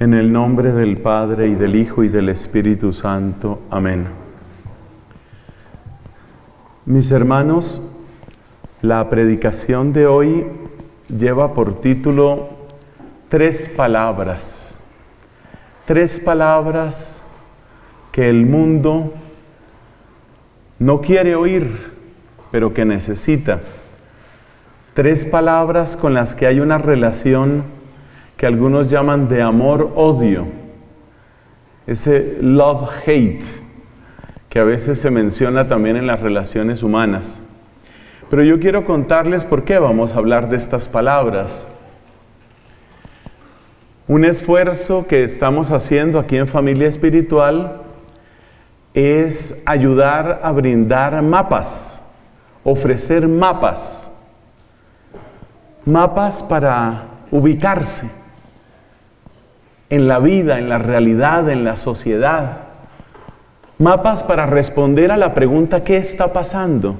En el nombre del Padre y del Hijo y del Espíritu Santo. Amén. Mis hermanos, la predicación de hoy lleva por título Tres palabras. Tres palabras que el mundo no quiere oír, pero que necesita. Tres palabras con las que hay una relación que algunos llaman de amor-odio, ese love-hate, que a veces se menciona también en las relaciones humanas. Pero yo quiero contarles por qué vamos a hablar de estas palabras. Un esfuerzo que estamos haciendo aquí en Familia Espiritual es ayudar a brindar mapas, ofrecer mapas, mapas para ubicarse en la vida, en la realidad, en la sociedad. Mapas para responder a la pregunta ¿qué está pasando?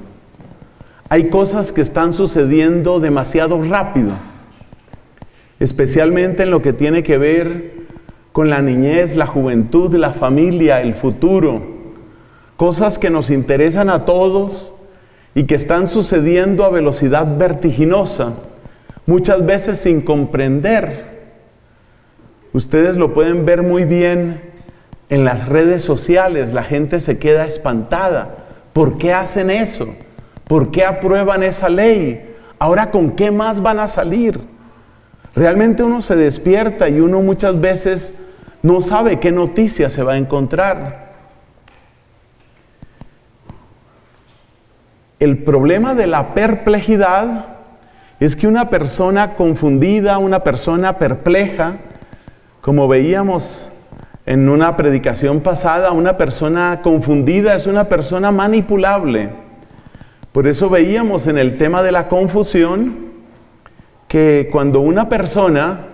Hay cosas que están sucediendo demasiado rápido, especialmente en lo que tiene que ver con la niñez, la juventud, la familia, el futuro. Cosas que nos interesan a todos y que están sucediendo a velocidad vertiginosa, muchas veces sin comprender Ustedes lo pueden ver muy bien en las redes sociales. La gente se queda espantada. ¿Por qué hacen eso? ¿Por qué aprueban esa ley? Ahora, ¿con qué más van a salir? Realmente uno se despierta y uno muchas veces no sabe qué noticia se va a encontrar. El problema de la perplejidad es que una persona confundida, una persona perpleja, como veíamos en una predicación pasada, una persona confundida es una persona manipulable. Por eso veíamos en el tema de la confusión que cuando una persona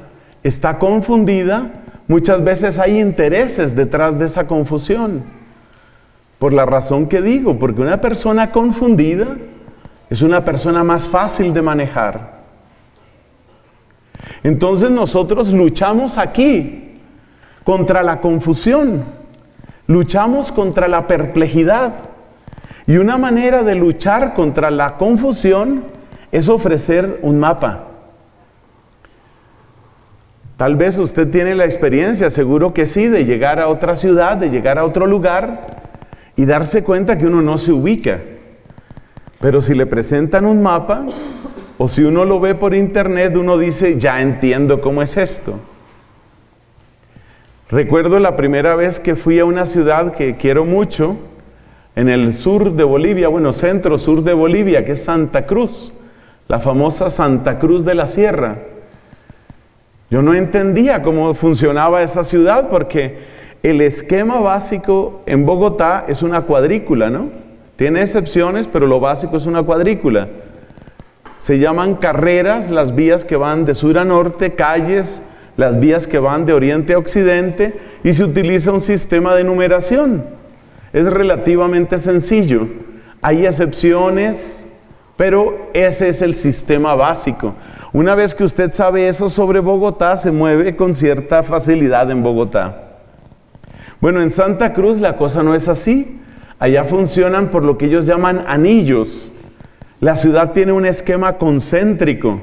está confundida, muchas veces hay intereses detrás de esa confusión. Por la razón que digo, porque una persona confundida es una persona más fácil de manejar. Entonces nosotros luchamos aquí contra la confusión, luchamos contra la perplejidad. Y una manera de luchar contra la confusión es ofrecer un mapa. Tal vez usted tiene la experiencia, seguro que sí, de llegar a otra ciudad, de llegar a otro lugar y darse cuenta que uno no se ubica. Pero si le presentan un mapa, o si uno lo ve por internet, uno dice, ya entiendo cómo es esto. Recuerdo la primera vez que fui a una ciudad que quiero mucho, en el sur de Bolivia, bueno, centro sur de Bolivia, que es Santa Cruz, la famosa Santa Cruz de la Sierra. Yo no entendía cómo funcionaba esa ciudad porque el esquema básico en Bogotá es una cuadrícula, ¿no? Tiene excepciones, pero lo básico es una cuadrícula. Se llaman carreras las vías que van de sur a norte, calles, las vías que van de oriente a occidente y se utiliza un sistema de numeración. Es relativamente sencillo. Hay excepciones, pero ese es el sistema básico. Una vez que usted sabe eso sobre Bogotá, se mueve con cierta facilidad en Bogotá. Bueno, en Santa Cruz la cosa no es así. Allá funcionan por lo que ellos llaman anillos. La ciudad tiene un esquema concéntrico.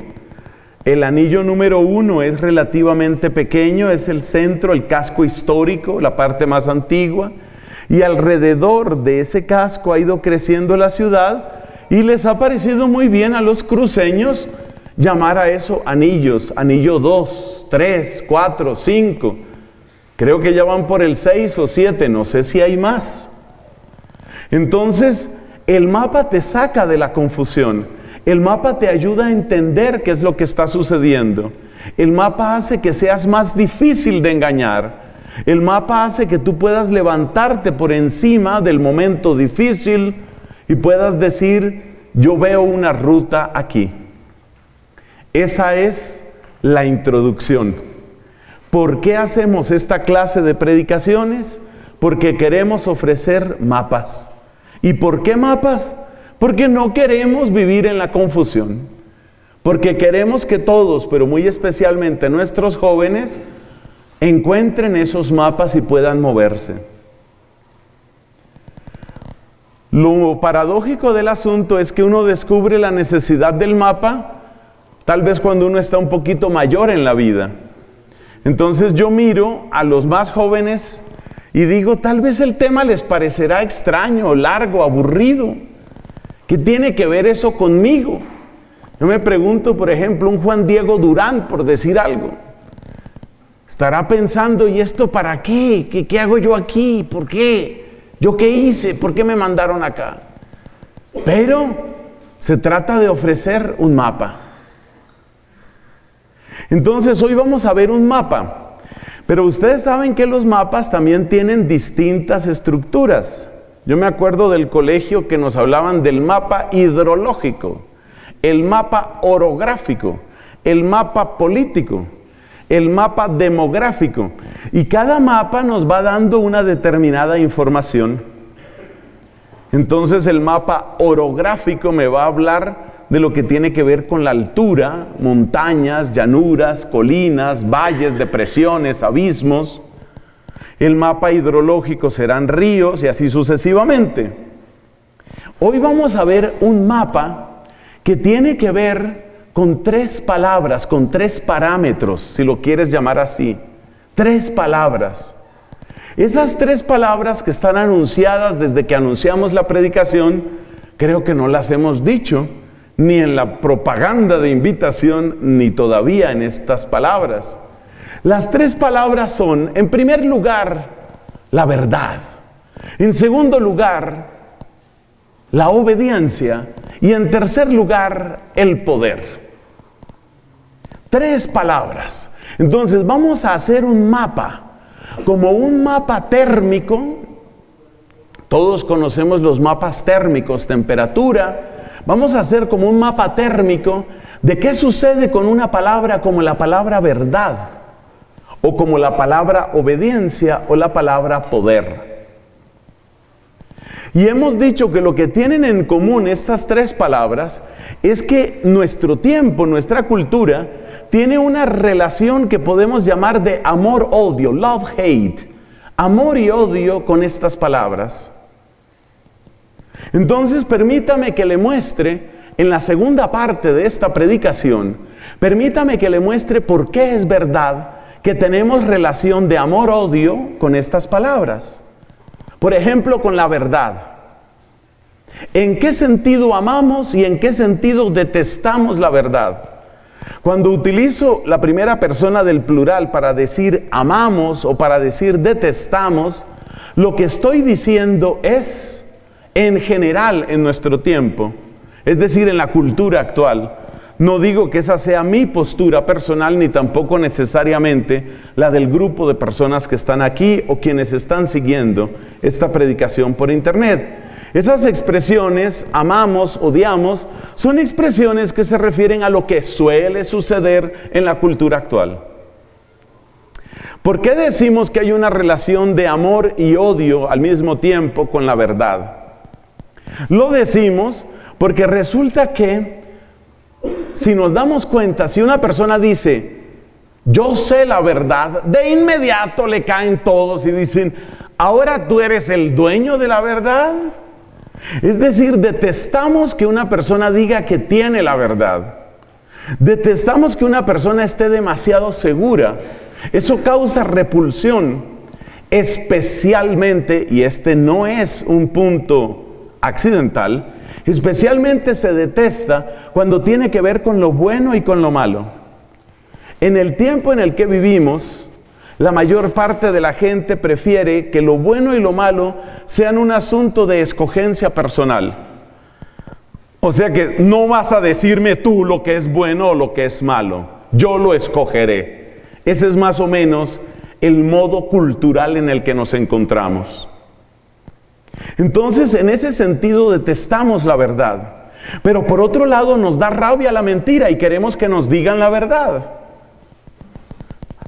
El anillo número uno es relativamente pequeño, es el centro, el casco histórico, la parte más antigua. Y alrededor de ese casco ha ido creciendo la ciudad y les ha parecido muy bien a los cruceños llamar a eso anillos, anillo 2, 3, 4, 5. Creo que ya van por el 6 o 7, no sé si hay más. Entonces, el mapa te saca de la confusión. El mapa te ayuda a entender qué es lo que está sucediendo. El mapa hace que seas más difícil de engañar. El mapa hace que tú puedas levantarte por encima del momento difícil y puedas decir, yo veo una ruta aquí. Esa es la introducción. ¿Por qué hacemos esta clase de predicaciones? Porque queremos ofrecer mapas. ¿Y por qué mapas? Porque no queremos vivir en la confusión. Porque queremos que todos, pero muy especialmente nuestros jóvenes, encuentren esos mapas y puedan moverse. Lo paradójico del asunto es que uno descubre la necesidad del mapa tal vez cuando uno está un poquito mayor en la vida. Entonces yo miro a los más jóvenes y digo, tal vez el tema les parecerá extraño, largo, aburrido. ¿Qué tiene que ver eso conmigo? Yo me pregunto, por ejemplo, un Juan Diego Durán, por decir algo. Estará pensando, ¿y esto para qué? ¿Qué, qué hago yo aquí? ¿Por qué? ¿Yo qué hice? ¿Por qué me mandaron acá? Pero se trata de ofrecer un mapa. Entonces hoy vamos a ver un mapa. Pero ustedes saben que los mapas también tienen distintas estructuras. Yo me acuerdo del colegio que nos hablaban del mapa hidrológico, el mapa orográfico, el mapa político, el mapa demográfico. Y cada mapa nos va dando una determinada información. Entonces el mapa orográfico me va a hablar de lo que tiene que ver con la altura, montañas, llanuras, colinas, valles, depresiones, abismos. El mapa hidrológico serán ríos y así sucesivamente. Hoy vamos a ver un mapa que tiene que ver con tres palabras, con tres parámetros, si lo quieres llamar así. Tres palabras. Esas tres palabras que están anunciadas desde que anunciamos la predicación, creo que no las hemos dicho, ni en la propaganda de invitación, ni todavía en estas palabras. Las tres palabras son, en primer lugar, la verdad. En segundo lugar, la obediencia. Y en tercer lugar, el poder. Tres palabras. Entonces vamos a hacer un mapa, como un mapa térmico. Todos conocemos los mapas térmicos, temperatura, Vamos a hacer como un mapa térmico de qué sucede con una palabra como la palabra verdad, o como la palabra obediencia o la palabra poder. Y hemos dicho que lo que tienen en común estas tres palabras es que nuestro tiempo, nuestra cultura, tiene una relación que podemos llamar de amor-odio, love-hate, amor y odio con estas palabras. Entonces permítame que le muestre en la segunda parte de esta predicación, permítame que le muestre por qué es verdad que tenemos relación de amor-odio con estas palabras. Por ejemplo, con la verdad. ¿En qué sentido amamos y en qué sentido detestamos la verdad? Cuando utilizo la primera persona del plural para decir amamos o para decir detestamos, lo que estoy diciendo es en general en nuestro tiempo, es decir, en la cultura actual. No digo que esa sea mi postura personal ni tampoco necesariamente la del grupo de personas que están aquí o quienes están siguiendo esta predicación por internet. Esas expresiones, amamos, odiamos, son expresiones que se refieren a lo que suele suceder en la cultura actual. ¿Por qué decimos que hay una relación de amor y odio al mismo tiempo con la verdad? Lo decimos porque resulta que si nos damos cuenta, si una persona dice, yo sé la verdad, de inmediato le caen todos y dicen, ahora tú eres el dueño de la verdad. Es decir, detestamos que una persona diga que tiene la verdad. Detestamos que una persona esté demasiado segura. Eso causa repulsión, especialmente, y este no es un punto accidental, especialmente se detesta cuando tiene que ver con lo bueno y con lo malo. En el tiempo en el que vivimos, la mayor parte de la gente prefiere que lo bueno y lo malo sean un asunto de escogencia personal. O sea que no vas a decirme tú lo que es bueno o lo que es malo. Yo lo escogeré. Ese es más o menos el modo cultural en el que nos encontramos. Entonces, en ese sentido, detestamos la verdad. Pero por otro lado, nos da rabia la mentira y queremos que nos digan la verdad.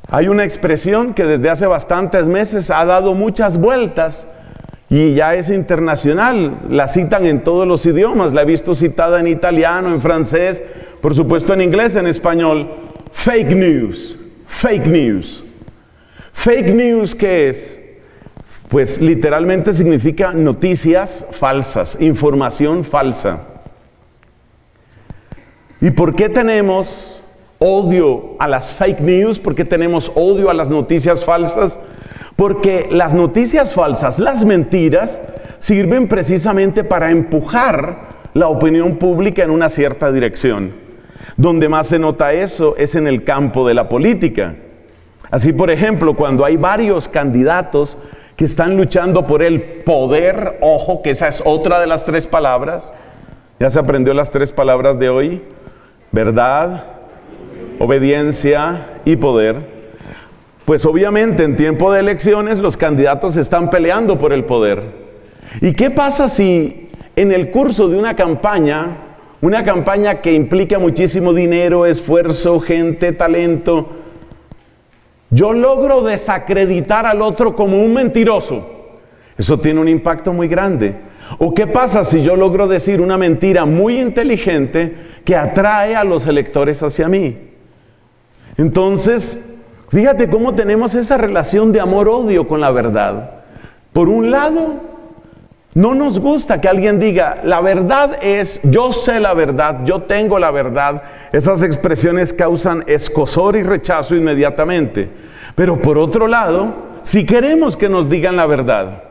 Hay una expresión que desde hace bastantes meses ha dado muchas vueltas y ya es internacional, la citan en todos los idiomas, la he visto citada en italiano, en francés, por supuesto en inglés, en español. Fake news, fake news. Fake news, ¿qué es? Pues literalmente significa noticias falsas, información falsa. ¿Y por qué tenemos odio a las fake news? ¿Por qué tenemos odio a las noticias falsas? Porque las noticias falsas, las mentiras, sirven precisamente para empujar la opinión pública en una cierta dirección. Donde más se nota eso es en el campo de la política. Así, por ejemplo, cuando hay varios candidatos que están luchando por el poder, ojo, que esa es otra de las tres palabras, ya se aprendió las tres palabras de hoy, verdad, obediencia y poder. Pues obviamente en tiempo de elecciones los candidatos están peleando por el poder. ¿Y qué pasa si en el curso de una campaña, una campaña que implica muchísimo dinero, esfuerzo, gente, talento, yo logro desacreditar al otro como un mentiroso? Eso tiene un impacto muy grande. ¿O qué pasa si yo logro decir una mentira muy inteligente que atrae a los electores hacia mí? Entonces, Fíjate cómo tenemos esa relación de amor-odio con la verdad. Por un lado, no nos gusta que alguien diga, la verdad es, yo sé la verdad, yo tengo la verdad. Esas expresiones causan escosor y rechazo inmediatamente. Pero por otro lado, si queremos que nos digan la verdad,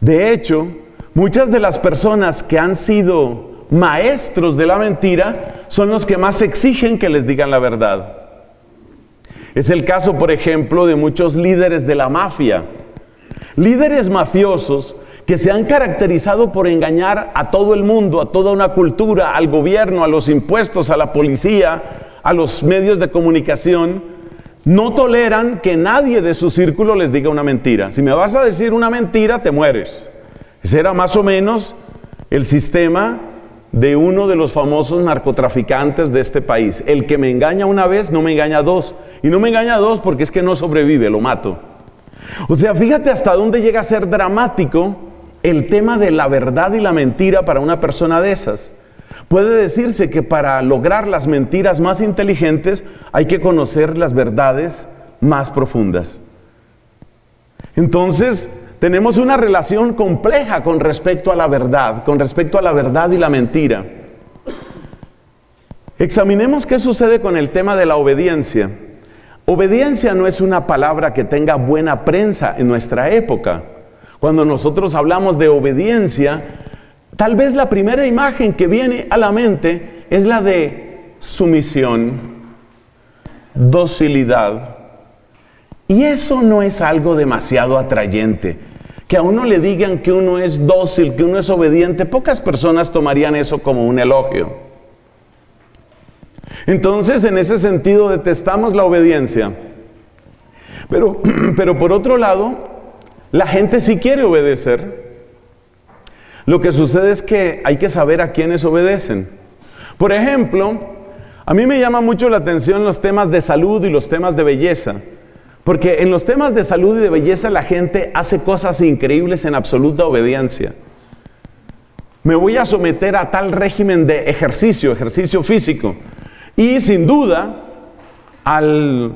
de hecho, muchas de las personas que han sido maestros de la mentira son los que más exigen que les digan la verdad. Es el caso, por ejemplo, de muchos líderes de la mafia. Líderes mafiosos que se han caracterizado por engañar a todo el mundo, a toda una cultura, al gobierno, a los impuestos, a la policía, a los medios de comunicación, no toleran que nadie de su círculo les diga una mentira. Si me vas a decir una mentira, te mueres. Ese era más o menos el sistema de uno de los famosos narcotraficantes de este país. El que me engaña una vez no me engaña dos. Y no me engaña dos porque es que no sobrevive, lo mato. O sea, fíjate hasta dónde llega a ser dramático el tema de la verdad y la mentira para una persona de esas. Puede decirse que para lograr las mentiras más inteligentes hay que conocer las verdades más profundas. Entonces, tenemos una relación compleja con respecto a la verdad, con respecto a la verdad y la mentira. Examinemos qué sucede con el tema de la obediencia. Obediencia no es una palabra que tenga buena prensa en nuestra época. Cuando nosotros hablamos de obediencia, tal vez la primera imagen que viene a la mente es la de sumisión, docilidad, y eso no es algo demasiado atrayente. Que a uno le digan que uno es dócil, que uno es obediente, pocas personas tomarían eso como un elogio. Entonces, en ese sentido, detestamos la obediencia. Pero, pero por otro lado, la gente sí quiere obedecer. Lo que sucede es que hay que saber a quiénes obedecen. Por ejemplo, a mí me llama mucho la atención los temas de salud y los temas de belleza. Porque en los temas de salud y de belleza la gente hace cosas increíbles en absoluta obediencia. Me voy a someter a tal régimen de ejercicio, ejercicio físico. Y sin duda, al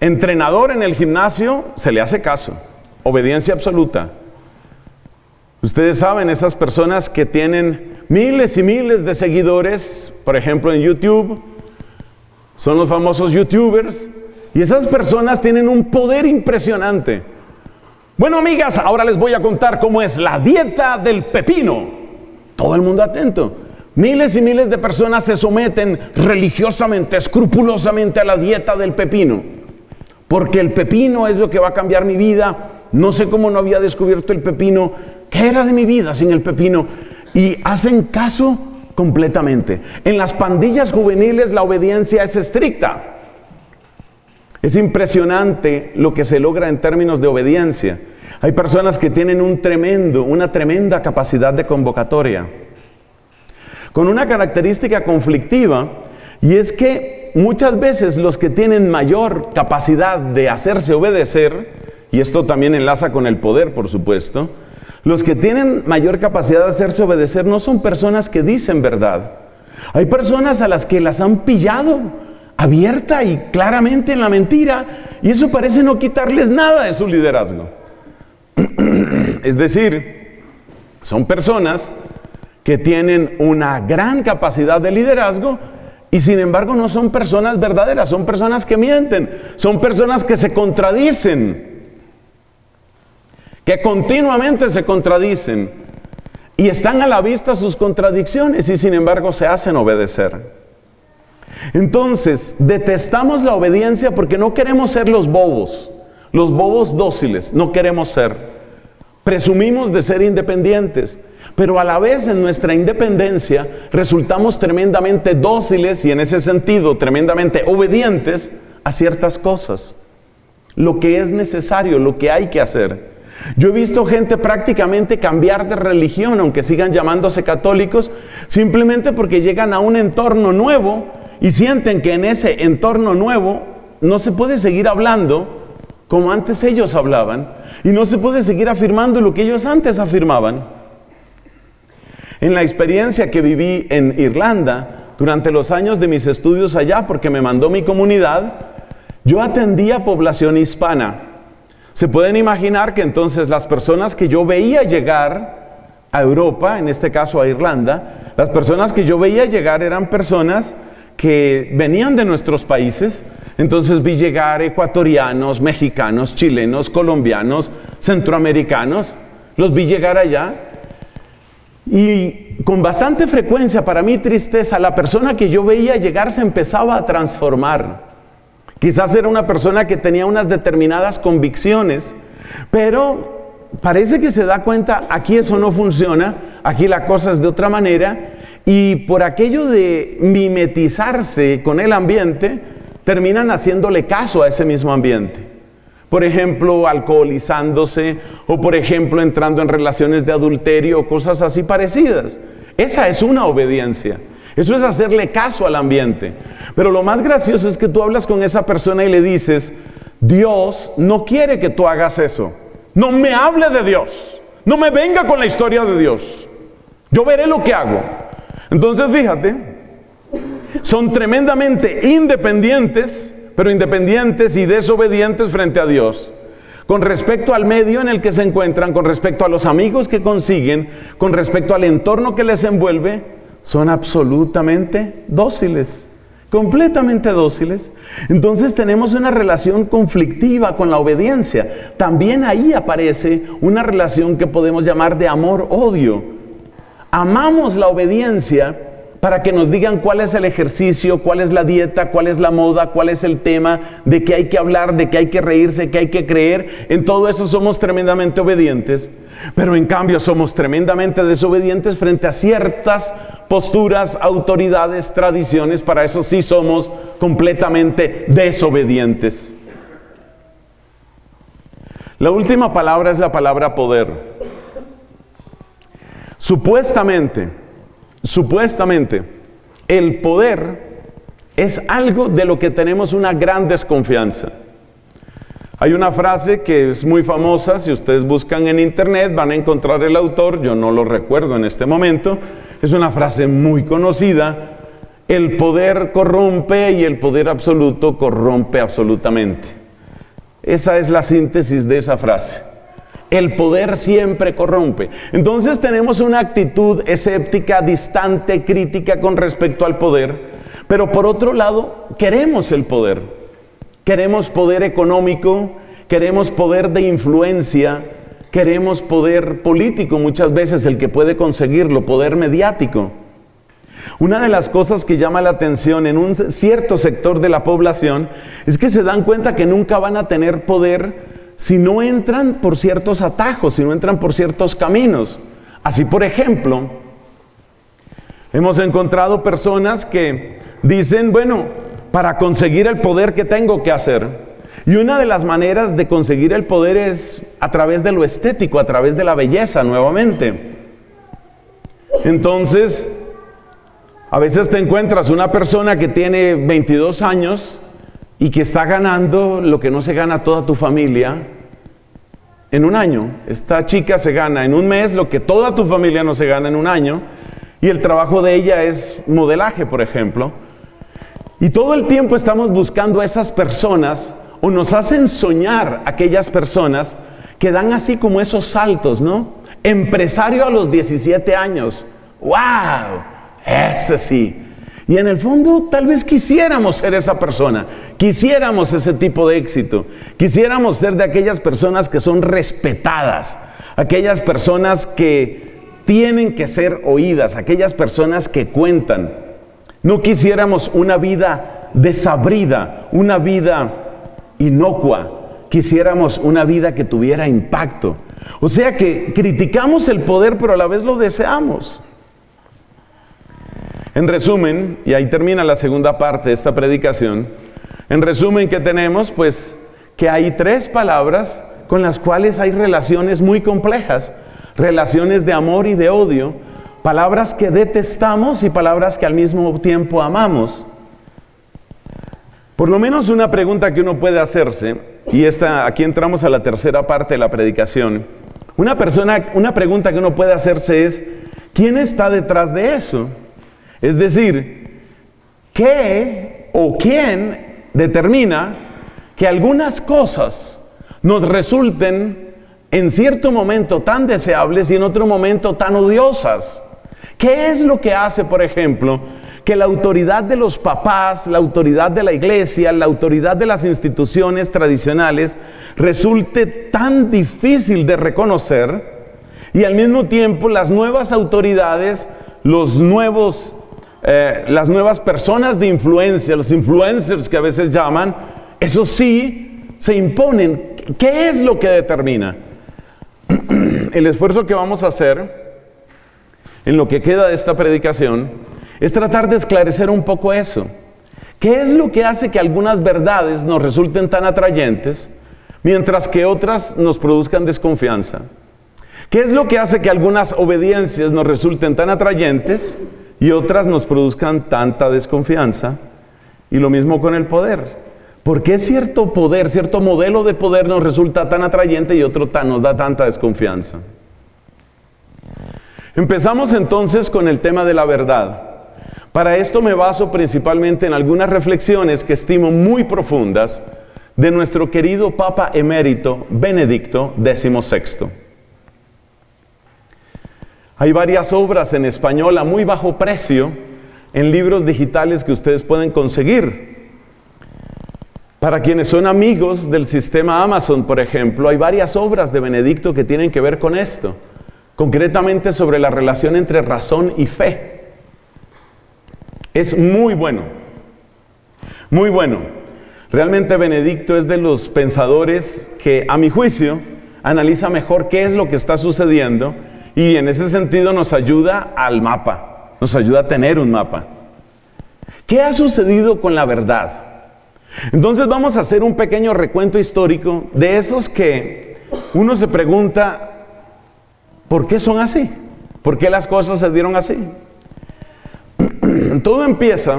entrenador en el gimnasio se le hace caso. Obediencia absoluta. Ustedes saben, esas personas que tienen miles y miles de seguidores, por ejemplo en YouTube, son los famosos YouTubers, y esas personas tienen un poder impresionante. Bueno, amigas, ahora les voy a contar cómo es la dieta del pepino. Todo el mundo atento. Miles y miles de personas se someten religiosamente, escrupulosamente a la dieta del pepino. Porque el pepino es lo que va a cambiar mi vida. No sé cómo no había descubierto el pepino. ¿Qué era de mi vida sin el pepino? y hacen caso completamente. En las pandillas juveniles la obediencia es estricta. Es impresionante lo que se logra en términos de obediencia. Hay personas que tienen un tremendo, una tremenda capacidad de convocatoria, con una característica conflictiva, y es que muchas veces los que tienen mayor capacidad de hacerse obedecer, y esto también enlaza con el poder, por supuesto, los que tienen mayor capacidad de hacerse obedecer no son personas que dicen verdad. Hay personas a las que las han pillado abierta y claramente en la mentira y eso parece no quitarles nada de su liderazgo. es decir, son personas que tienen una gran capacidad de liderazgo y sin embargo no son personas verdaderas, son personas que mienten, son personas que se contradicen que continuamente se contradicen y están a la vista sus contradicciones y sin embargo se hacen obedecer. Entonces, detestamos la obediencia porque no queremos ser los bobos, los bobos dóciles, no queremos ser. Presumimos de ser independientes, pero a la vez en nuestra independencia resultamos tremendamente dóciles y en ese sentido tremendamente obedientes a ciertas cosas. Lo que es necesario, lo que hay que hacer. Yo he visto gente prácticamente cambiar de religión, aunque sigan llamándose católicos, simplemente porque llegan a un entorno nuevo y sienten que en ese entorno nuevo no se puede seguir hablando como antes ellos hablaban y no se puede seguir afirmando lo que ellos antes afirmaban. En la experiencia que viví en Irlanda durante los años de mis estudios allá, porque me mandó mi comunidad, yo atendía población hispana. Se pueden imaginar que entonces las personas que yo veía llegar a Europa, en este caso a Irlanda, las personas que yo veía llegar eran personas que venían de nuestros países. Entonces vi llegar ecuatorianos, mexicanos, chilenos, colombianos, centroamericanos. Los vi llegar allá. Y con bastante frecuencia, para mi tristeza, la persona que yo veía llegar se empezaba a transformar. Quizás era una persona que tenía unas determinadas convicciones, pero parece que se da cuenta, aquí eso no funciona, aquí la cosa es de otra manera, y por aquello de mimetizarse con el ambiente, terminan haciéndole caso a ese mismo ambiente. Por ejemplo, alcoholizándose o por ejemplo entrando en relaciones de adulterio o cosas así parecidas. Esa es una obediencia. Eso es hacerle caso al ambiente. Pero lo más gracioso es que tú hablas con esa persona y le dices, Dios no quiere que tú hagas eso. No me hable de Dios. No me venga con la historia de Dios. Yo veré lo que hago. Entonces fíjate, son tremendamente independientes, pero independientes y desobedientes frente a Dios. Con respecto al medio en el que se encuentran, con respecto a los amigos que consiguen, con respecto al entorno que les envuelve, son absolutamente dóciles, completamente dóciles. Entonces tenemos una relación conflictiva con la obediencia. También ahí aparece una relación que podemos llamar de amor-odio. Amamos la obediencia para que nos digan cuál es el ejercicio, cuál es la dieta, cuál es la moda, cuál es el tema, de qué hay que hablar, de qué hay que reírse, qué hay que creer. En todo eso somos tremendamente obedientes, pero en cambio somos tremendamente desobedientes frente a ciertas posturas, autoridades, tradiciones. Para eso sí somos completamente desobedientes. La última palabra es la palabra poder. Supuestamente, Supuestamente, el poder es algo de lo que tenemos una gran desconfianza. Hay una frase que es muy famosa, si ustedes buscan en internet van a encontrar el autor, yo no lo recuerdo en este momento, es una frase muy conocida, el poder corrompe y el poder absoluto corrompe absolutamente. Esa es la síntesis de esa frase. El poder siempre corrompe. Entonces tenemos una actitud escéptica, distante, crítica con respecto al poder, pero por otro lado queremos el poder. Queremos poder económico, queremos poder de influencia, queremos poder político muchas veces, el que puede conseguirlo, poder mediático. Una de las cosas que llama la atención en un cierto sector de la población es que se dan cuenta que nunca van a tener poder si no entran por ciertos atajos, si no entran por ciertos caminos. Así, por ejemplo, Hemos encontrado personas que dicen, bueno, para conseguir el poder que tengo que hacer. Y una de las maneras de conseguir el poder es a través de lo estético, a través de la belleza nuevamente. Entonces, a veces te encuentras una persona que tiene 22 años y que está ganando lo que no se gana toda tu familia en un año. Esta chica se gana en un mes lo que toda tu familia no se gana en un año. Y el trabajo de ella es modelaje, por ejemplo. Y todo el tiempo estamos buscando a esas personas o nos hacen soñar aquellas personas que dan así como esos saltos, ¿no? Empresario a los 17 años. ¡Wow! Ese sí. Y en el fondo tal vez quisiéramos ser esa persona, quisiéramos ese tipo de éxito, quisiéramos ser de aquellas personas que son respetadas, aquellas personas que tienen que ser oídas, aquellas personas que cuentan. No quisiéramos una vida desabrida, una vida inocua, quisiéramos una vida que tuviera impacto. O sea que criticamos el poder, pero a la vez lo deseamos. En resumen, y ahí termina la segunda parte de esta predicación, en resumen que tenemos, pues que hay tres palabras con las cuales hay relaciones muy complejas, relaciones de amor y de odio, palabras que detestamos y palabras que al mismo tiempo amamos. Por lo menos una pregunta que uno puede hacerse, y esta, aquí entramos a la tercera parte de la predicación. Una, persona, una pregunta que uno puede hacerse es, ¿quién está detrás de eso? Es decir, ¿qué o quién determina que algunas cosas nos resulten en cierto momento tan deseables y en otro momento tan odiosas? ¿Qué es lo que hace, por ejemplo, que la autoridad de los papás, la autoridad de la iglesia, la autoridad de las instituciones tradicionales resulte tan difícil de reconocer y al mismo tiempo las nuevas autoridades, los nuevos, eh, las nuevas personas de influencia, los influencers que a veces llaman, eso sí se imponen. ¿Qué es lo que determina? El esfuerzo que vamos a hacer en lo que queda de esta predicación es tratar de esclarecer un poco eso. ¿Qué es lo que hace que algunas verdades nos resulten tan atrayentes mientras que otras nos produzcan desconfianza? ¿Qué es lo que hace que algunas obediencias nos resulten tan atrayentes y otras nos produzcan tanta desconfianza? Y lo mismo con el poder. ¿Por qué cierto poder, cierto modelo de poder nos resulta tan atrayente y otro nos da tanta desconfianza? Empezamos entonces con el tema de la verdad. Para esto me baso principalmente en algunas reflexiones que estimo muy profundas de nuestro querido Papa emérito Benedicto XVI. Hay varias obras en español a muy bajo precio en libros digitales que ustedes pueden conseguir. Para quienes son amigos del sistema Amazon, por ejemplo, hay varias obras de Benedicto que tienen que ver con esto, concretamente sobre la relación entre razón y fe. Es muy bueno, muy bueno. Realmente Benedicto es de los pensadores que, a mi juicio, analiza mejor qué es lo que está sucediendo y en ese sentido nos ayuda al mapa, nos ayuda a tener un mapa. ¿Qué ha sucedido con la verdad? Entonces vamos a hacer un pequeño recuento histórico de esos que uno se pregunta, ¿por qué son así? ¿Por qué las cosas se dieron así? todo empieza,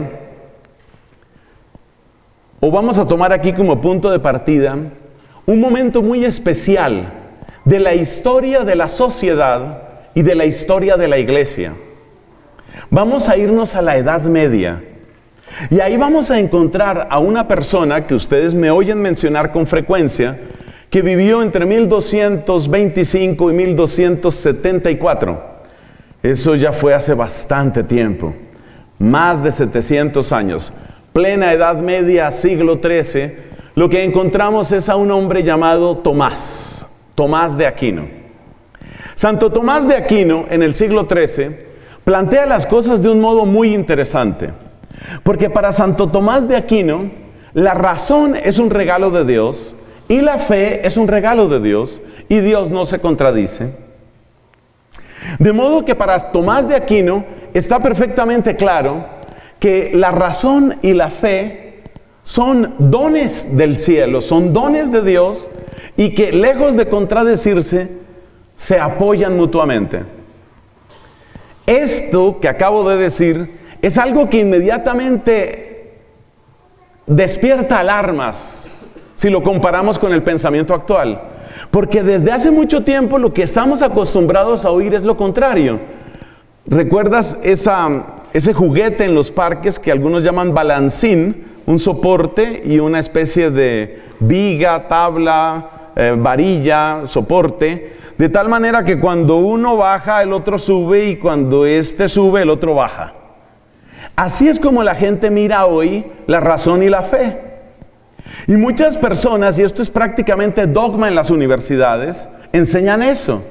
o vamos a tomar aquí como punto de partida, un momento muy especial de la historia de la sociedad y de la historia de la iglesia. Vamos a irnos a la Edad Media. Y ahí vamos a encontrar a una persona que ustedes me oyen mencionar con frecuencia, que vivió entre 1225 y 1274. Eso ya fue hace bastante tiempo más de 700 años, plena Edad Media, siglo XIII, lo que encontramos es a un hombre llamado Tomás, Tomás de Aquino. Santo Tomás de Aquino, en el siglo XIII, plantea las cosas de un modo muy interesante, porque para Santo Tomás de Aquino, la razón es un regalo de Dios y la fe es un regalo de Dios y Dios no se contradice. De modo que para Tomás de Aquino está perfectamente claro que la razón y la fe son dones del cielo, son dones de Dios y que lejos de contradecirse, se apoyan mutuamente. Esto que acabo de decir es algo que inmediatamente despierta alarmas si lo comparamos con el pensamiento actual. Porque desde hace mucho tiempo lo que estamos acostumbrados a oír es lo contrario. ¿Recuerdas ese juguete en los parques que algunos llaman balancín? Un soporte y una especie de viga, tabla, eh, varilla, soporte, de tal manera que cuando uno baja, el otro sube y cuando este sube, el otro baja. Así es como la gente mira hoy la razón y la fe. Y muchas personas, y esto es prácticamente dogma en las universidades, enseñan eso.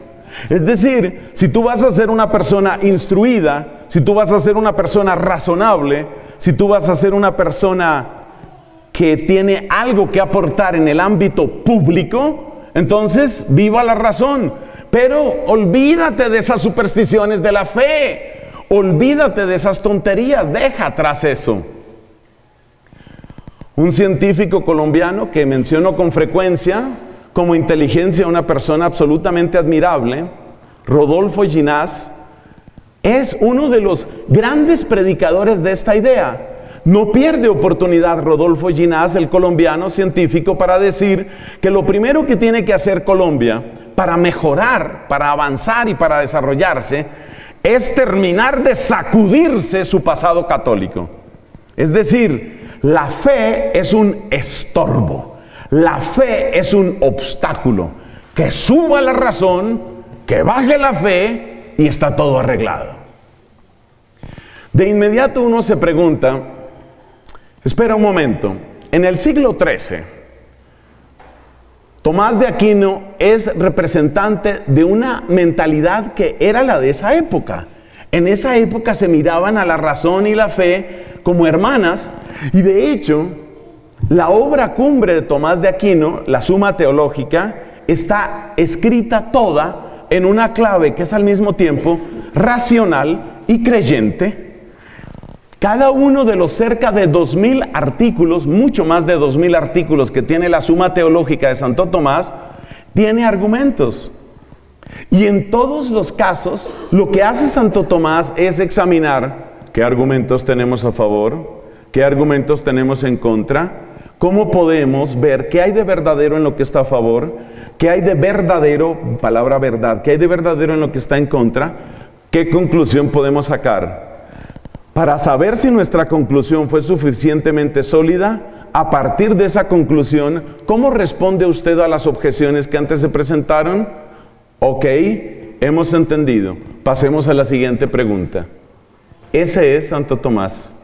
Es decir, si tú vas a ser una persona instruida, si tú vas a ser una persona razonable, si tú vas a ser una persona que tiene algo que aportar en el ámbito público, entonces viva la razón. Pero olvídate de esas supersticiones de la fe. Olvídate de esas tonterías. Deja atrás eso. Un científico colombiano que menciono con frecuencia como inteligencia una persona absolutamente admirable, Rodolfo Ginás, es uno de los grandes predicadores de esta idea. No pierde oportunidad Rodolfo Ginás, el colombiano científico, para decir que lo primero que tiene que hacer Colombia para mejorar, para avanzar y para desarrollarse, es terminar de sacudirse su pasado católico. Es decir, la fe es un estorbo. La fe es un obstáculo. Que suba la razón, que baje la fe y está todo arreglado. De inmediato uno se pregunta, espera un momento, en el siglo XIII, Tomás de Aquino es representante de una mentalidad que era la de esa época. En esa época se miraban a la razón y la fe como hermanas y de hecho la obra cumbre de Tomás de Aquino, la Suma Teológica, está escrita toda en una clave que es al mismo tiempo racional y creyente. Cada uno de los cerca de dos mil artículos, mucho más de dos mil artículos que tiene la Suma Teológica de Santo Tomás, tiene argumentos. Y en todos los casos, lo que hace Santo Tomás es examinar qué argumentos tenemos a favor, qué argumentos tenemos en contra, cómo podemos ver qué hay de verdadero en lo que está a favor, qué hay de verdadero, palabra verdad, qué hay de verdadero en lo que está en contra, qué conclusión podemos sacar. Para saber si nuestra conclusión fue suficientemente sólida, a partir de esa conclusión, ¿cómo responde usted a las objeciones que antes se presentaron? Ok, hemos entendido. Pasemos a la siguiente pregunta. Ese es Santo Tomás.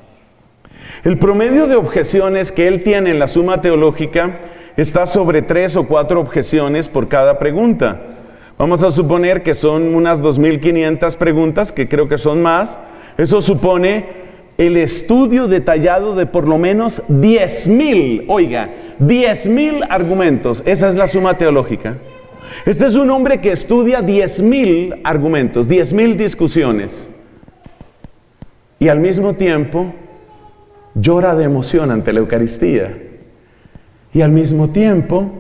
El promedio de objeciones que él tiene en la suma teológica está sobre tres o cuatro objeciones por cada pregunta. Vamos a suponer que son unas 2.500 preguntas, que creo que son más. Eso supone el estudio detallado de por lo menos 10.000, oiga, 10.000 argumentos. Esa es la suma teológica. Este es un hombre que estudia 10.000 argumentos, 10.000 discusiones. Y al mismo tiempo llora de emoción ante la Eucaristía y al mismo tiempo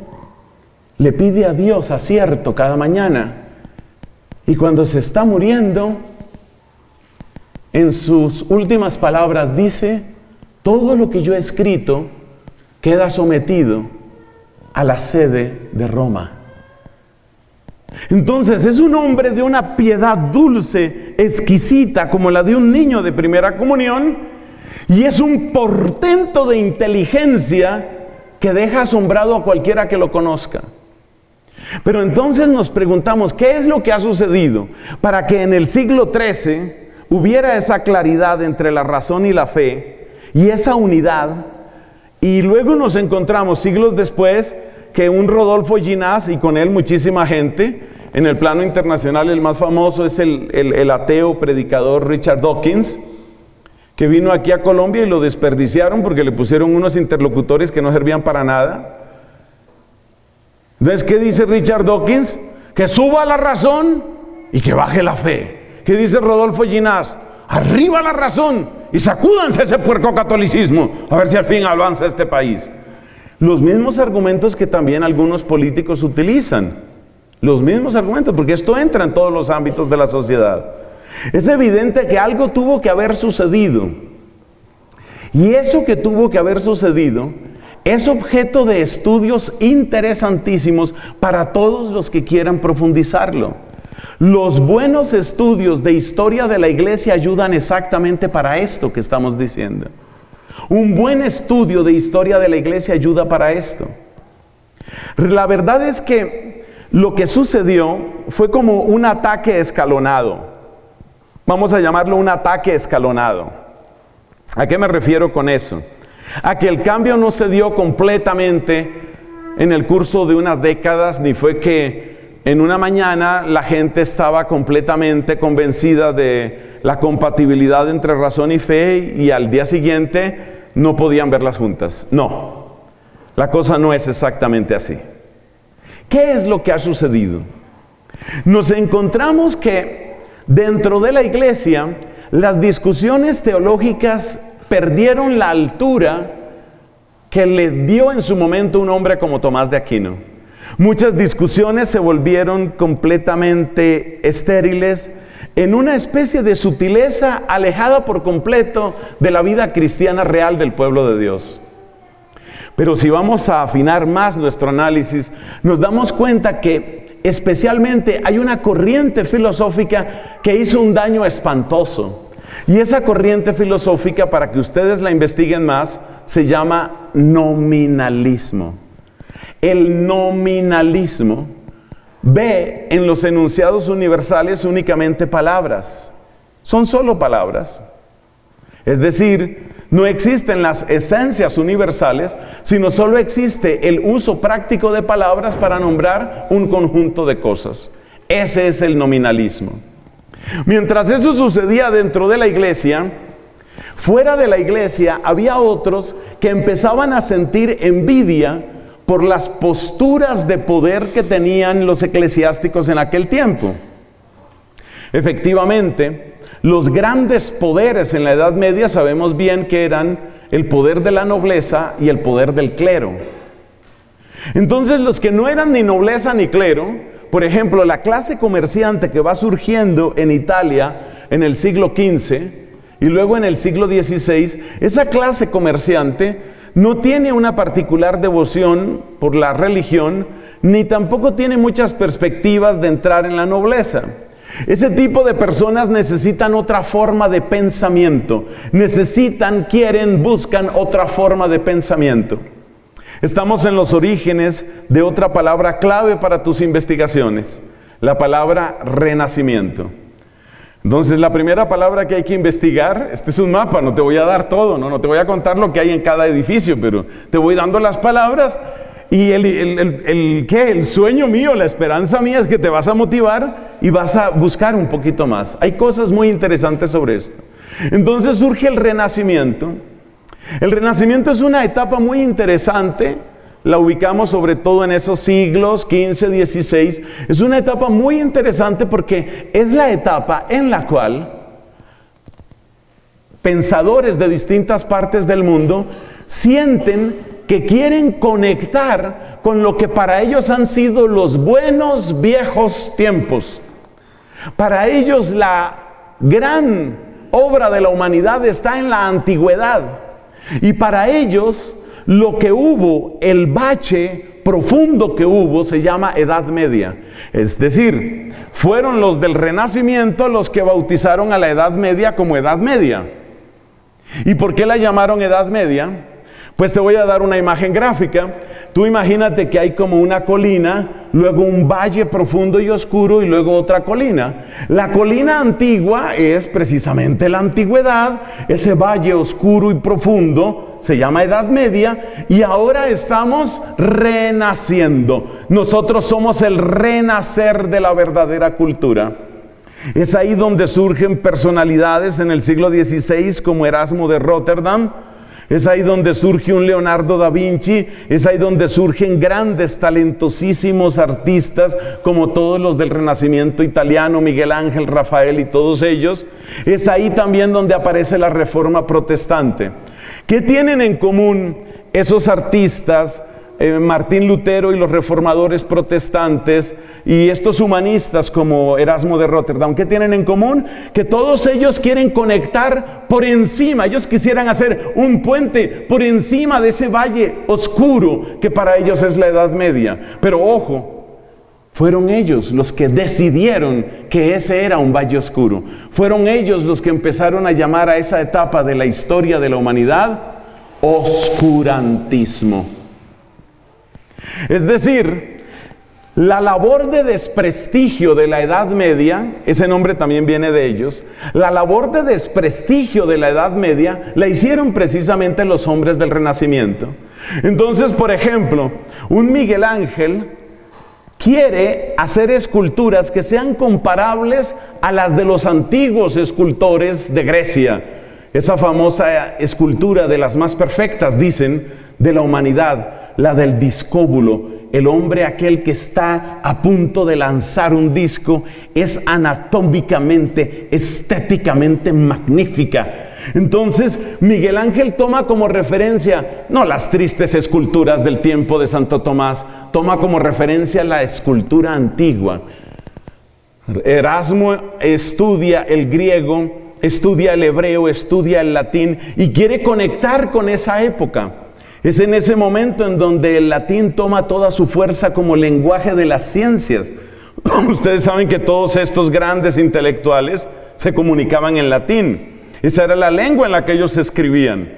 le pide a Dios acierto cada mañana. Y cuando se está muriendo, en sus últimas palabras dice, todo lo que yo he escrito queda sometido a la sede de Roma. Entonces es un hombre de una piedad dulce, exquisita, como la de un niño de primera comunión, y es un portento de inteligencia que deja asombrado a cualquiera que lo conozca. Pero entonces nos preguntamos, ¿qué es lo que ha sucedido para que en el siglo XIII hubiera esa claridad entre la razón y la fe y esa unidad? Y luego nos encontramos siglos después que un Rodolfo Ginás y con él muchísima gente, en el plano internacional el más famoso es el, el ateo predicador Richard Dawkins, que vino aquí a Colombia y lo desperdiciaron porque le pusieron unos interlocutores que no servían para nada. Entonces, ¿qué dice Richard Dawkins? Que suba la razón y que baje la fe. ¿Qué dice Rodolfo Ginás? arriba la razón y sacúdanse ese puerco catolicismo, a ver si al fin avanza este país. Los mismos argumentos que también algunos políticos utilizan, los mismos argumentos, porque esto entra en todos los ámbitos de la sociedad. Es evidente que algo tuvo que haber sucedido. Y eso que tuvo que haber sucedido es objeto de estudios interesantísimos para todos los que quieran profundizarlo. Los buenos estudios de historia de la iglesia ayudan exactamente para esto que estamos diciendo. Un buen estudio de historia de la iglesia ayuda para esto. La verdad es que lo que sucedió fue como un ataque escalonado. Vamos a llamarlo un ataque escalonado. ¿A qué me refiero con eso? A que el cambio no se dio completamente en el curso de unas décadas, ni fue que en una mañana la gente estaba completamente convencida de la compatibilidad entre razón y fe y al día siguiente no podían verlas juntas. No, la cosa no es exactamente así. ¿Qué es lo que ha sucedido? Nos encontramos que dentro de la iglesia las discusiones teológicas perdieron la altura que le dio en su momento un hombre como Tomás de Aquino. Muchas discusiones se volvieron completamente estériles en una especie de sutileza alejada por completo de la vida cristiana real del pueblo de Dios. Pero si vamos a afinar más nuestro análisis, nos damos cuenta que especialmente hay una corriente filosófica que hizo un daño espantoso. Y esa corriente filosófica, para que ustedes la investiguen más, se llama nominalismo. El nominalismo ve en los enunciados universales únicamente palabras. Son solo palabras. Es decir, no existen las esencias universales, sino solo existe el uso práctico de palabras para nombrar un conjunto de cosas. Ese es el nominalismo. Mientras eso sucedía dentro de la iglesia, fuera de la iglesia había otros que empezaban a sentir envidia por las posturas de poder que tenían los eclesiásticos en aquel tiempo. Efectivamente, los grandes poderes en la Edad Media sabemos bien que eran el poder de la nobleza y el poder del clero. Entonces los que no eran ni nobleza ni clero, por ejemplo, la clase comerciante que va surgiendo en Italia en el siglo XV y luego en el siglo XVI, esa clase comerciante no tiene una particular devoción por la religión, ni tampoco tiene muchas perspectivas de entrar en la nobleza. Ese tipo de personas necesitan otra forma de pensamiento, necesitan, quieren, buscan otra forma de pensamiento. Estamos en los orígenes de otra palabra clave para tus investigaciones, la palabra renacimiento. Entonces, la primera palabra que hay que investigar, este es un mapa, no te voy a dar todo, no, no te voy a contar lo que hay en cada edificio, pero te voy dando las palabras y el, el, ¿qué? el sueño mío, la esperanza mía es que te vas a motivar y vas a buscar un poquito más. Hay cosas muy interesantes sobre esto. Entonces surge el renacimiento el renacimiento es una etapa muy interesante, la ubicamos sobre todo en esos siglos 15, 16. Es una etapa muy interesante porque es la etapa en la cual pensadores de distintas partes del mundo sienten que quieren conectar con lo que para ellos han sido los buenos viejos tiempos. Para ellos la gran obra de la humanidad está en la antigüedad. Y para ellos lo que hubo, el bache profundo que hubo, se llama Edad Media. Es decir, fueron los del Renacimiento los que bautizaron a la Edad Media como Edad Media. ¿Y por qué la llamaron Edad Media? Pues te voy a dar una imagen gráfica. Tú imagínate que hay como una colina, luego un valle profundo y oscuro y luego otra colina. La colina antigua es precisamente la antigüedad, ese valle oscuro y profundo se llama Edad Media y ahora estamos renaciendo. Nosotros somos el renacer de la verdadera cultura. Es ahí donde surgen personalidades en el siglo XVI como Erasmo de Rotterdam, Es ahí donde surge un Leonardo da Vinci, es ahí donde surgen grandes, talentosísimos artistas como todos los del Renacimiento italiano, Miguel Ángel, Rafael y todos ellos. Es ahí también donde aparece la Reforma Protestante. ¿Qué tienen en común esos artistas? Eh, Martín Lutero y los reformadores protestantes y estos humanistas como Erasmo de Rotterdam, ¿qué tienen en común? Que todos ellos quieren conectar por encima, ellos quisieran hacer un puente por encima de ese valle oscuro que para ellos es la Edad Media. Pero ojo, fueron ellos los que decidieron que ese era un valle oscuro. Fueron ellos los que empezaron a llamar a esa etapa de la historia de la humanidad oscurantismo. Es decir, la labor de desprestigio de la Edad Media, ese nombre también viene de ellos, la labor de desprestigio de la Edad Media la hicieron precisamente los hombres del Renacimiento. Entonces, por ejemplo, un Miguel Ángel quiere hacer esculturas que sean comparables a las de los antiguos escultores de Grecia. Esa famosa escultura de las más perfectas, dicen, de la humanidad la del discóbulo, el hombre aquel que está a punto de lanzar un disco, es anatómicamente, estéticamente magnífica. Entonces Miguel Ángel toma como referencia, no las tristes esculturas del tiempo de Santo Tomás, toma como referencia la escultura antigua. Erasmo estudia el griego, estudia el hebreo, estudia el latín y quiere conectar con esa época. Es en ese momento en donde el latín toma toda su fuerza como lenguaje de las ciencias. Ustedes saben que todos estos grandes intelectuales se comunicaban en latín. Esa era la lengua en la que ellos escribían.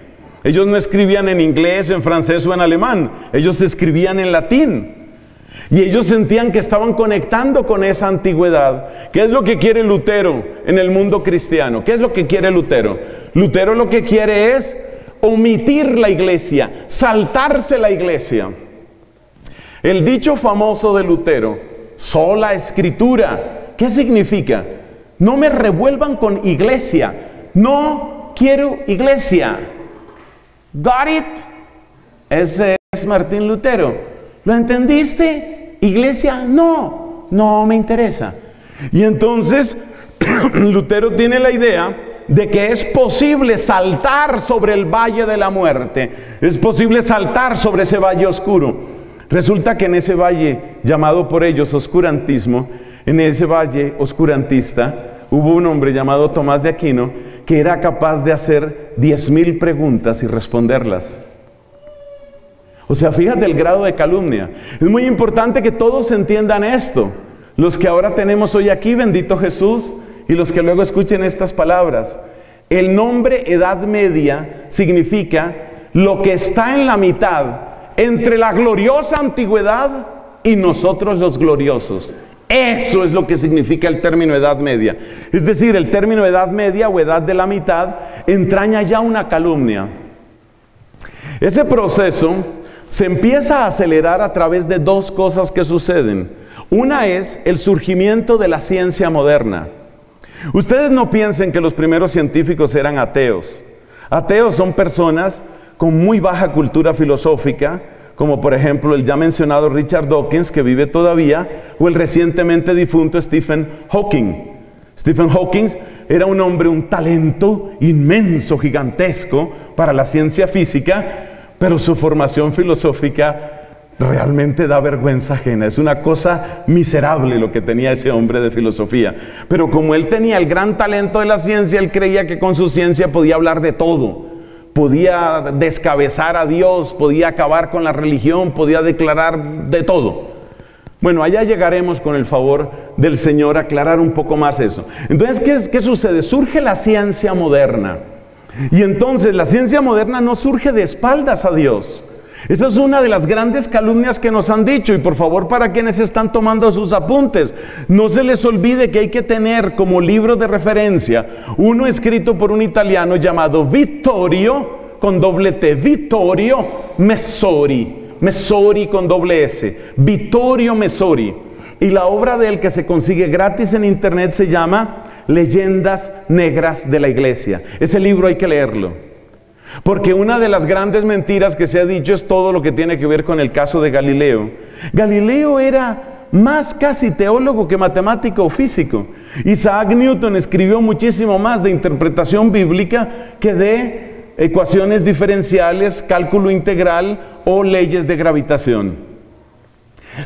Ellos no escribían en inglés, en francés o en alemán. Ellos escribían en latín. Y ellos sentían que estaban conectando con esa antigüedad. ¿Qué es lo que quiere Lutero en el mundo cristiano? ¿Qué es lo que quiere Lutero? Lutero lo que quiere es omitir la iglesia, saltarse la iglesia. El dicho famoso de Lutero, sola escritura, ¿qué significa? No me revuelvan con iglesia, no quiero iglesia. ¿Got it? Ese es Martín Lutero. ¿Lo entendiste? Iglesia, no, no me interesa. Y entonces Lutero tiene la idea de que es posible saltar sobre el valle de la muerte, es posible saltar sobre ese valle oscuro. Resulta que en ese valle llamado por ellos oscurantismo, en ese valle oscurantista, hubo un hombre llamado Tomás de Aquino que era capaz de hacer diez mil preguntas y responderlas. O sea, fíjate el grado de calumnia. Es muy importante que todos entiendan esto. Los que ahora tenemos hoy aquí, bendito Jesús, y los que luego escuchen estas palabras. El nombre Edad Media significa lo que está en la mitad entre la gloriosa antigüedad y nosotros los gloriosos. Eso es lo que significa el término Edad Media. Es decir, el término Edad Media o Edad de la mitad entraña ya una calumnia. Ese proceso se empieza a acelerar a través de dos cosas que suceden. Una es el surgimiento de la ciencia moderna. Ustedes no piensen que los primeros científicos eran ateos. Ateos son personas con muy baja cultura filosófica, como por ejemplo el ya mencionado Richard Dawkins, que vive todavía, o el recientemente difunto Stephen Hawking. Stephen Hawking era un hombre, un talento inmenso, gigantesco para la ciencia física, pero su formación filosófica realmente da vergüenza ajena. Es una cosa miserable lo que tenía ese hombre de filosofía. Pero como él tenía el gran talento de la ciencia, él creía que con su ciencia podía hablar de todo. Podía descabezar a Dios, podía acabar con la religión, podía declarar de todo. Bueno, allá llegaremos con el favor del Señor a aclarar un poco más eso. Entonces, ¿qué, ¿qué sucede? Surge la ciencia moderna. Y entonces la ciencia moderna no surge de espaldas a Dios. Esa es una de las grandes calumnias que nos han dicho y por favor para quienes están tomando sus apuntes, no se les olvide que hay que tener como libro de referencia uno escrito por un italiano llamado Vittorio con doble T, Vittorio Messori, Messori con doble S, Vittorio Messori. Y la obra de él que se consigue gratis en internet se llama Leyendas Negras de la Iglesia. Ese libro hay que leerlo. Porque una de las grandes mentiras que se ha dicho es todo lo que tiene que ver con el caso de Galileo. Galileo era más casi teólogo que matemático o físico. Isaac Newton escribió muchísimo más de interpretación bíblica que de ecuaciones diferenciales, cálculo integral o leyes de gravitación.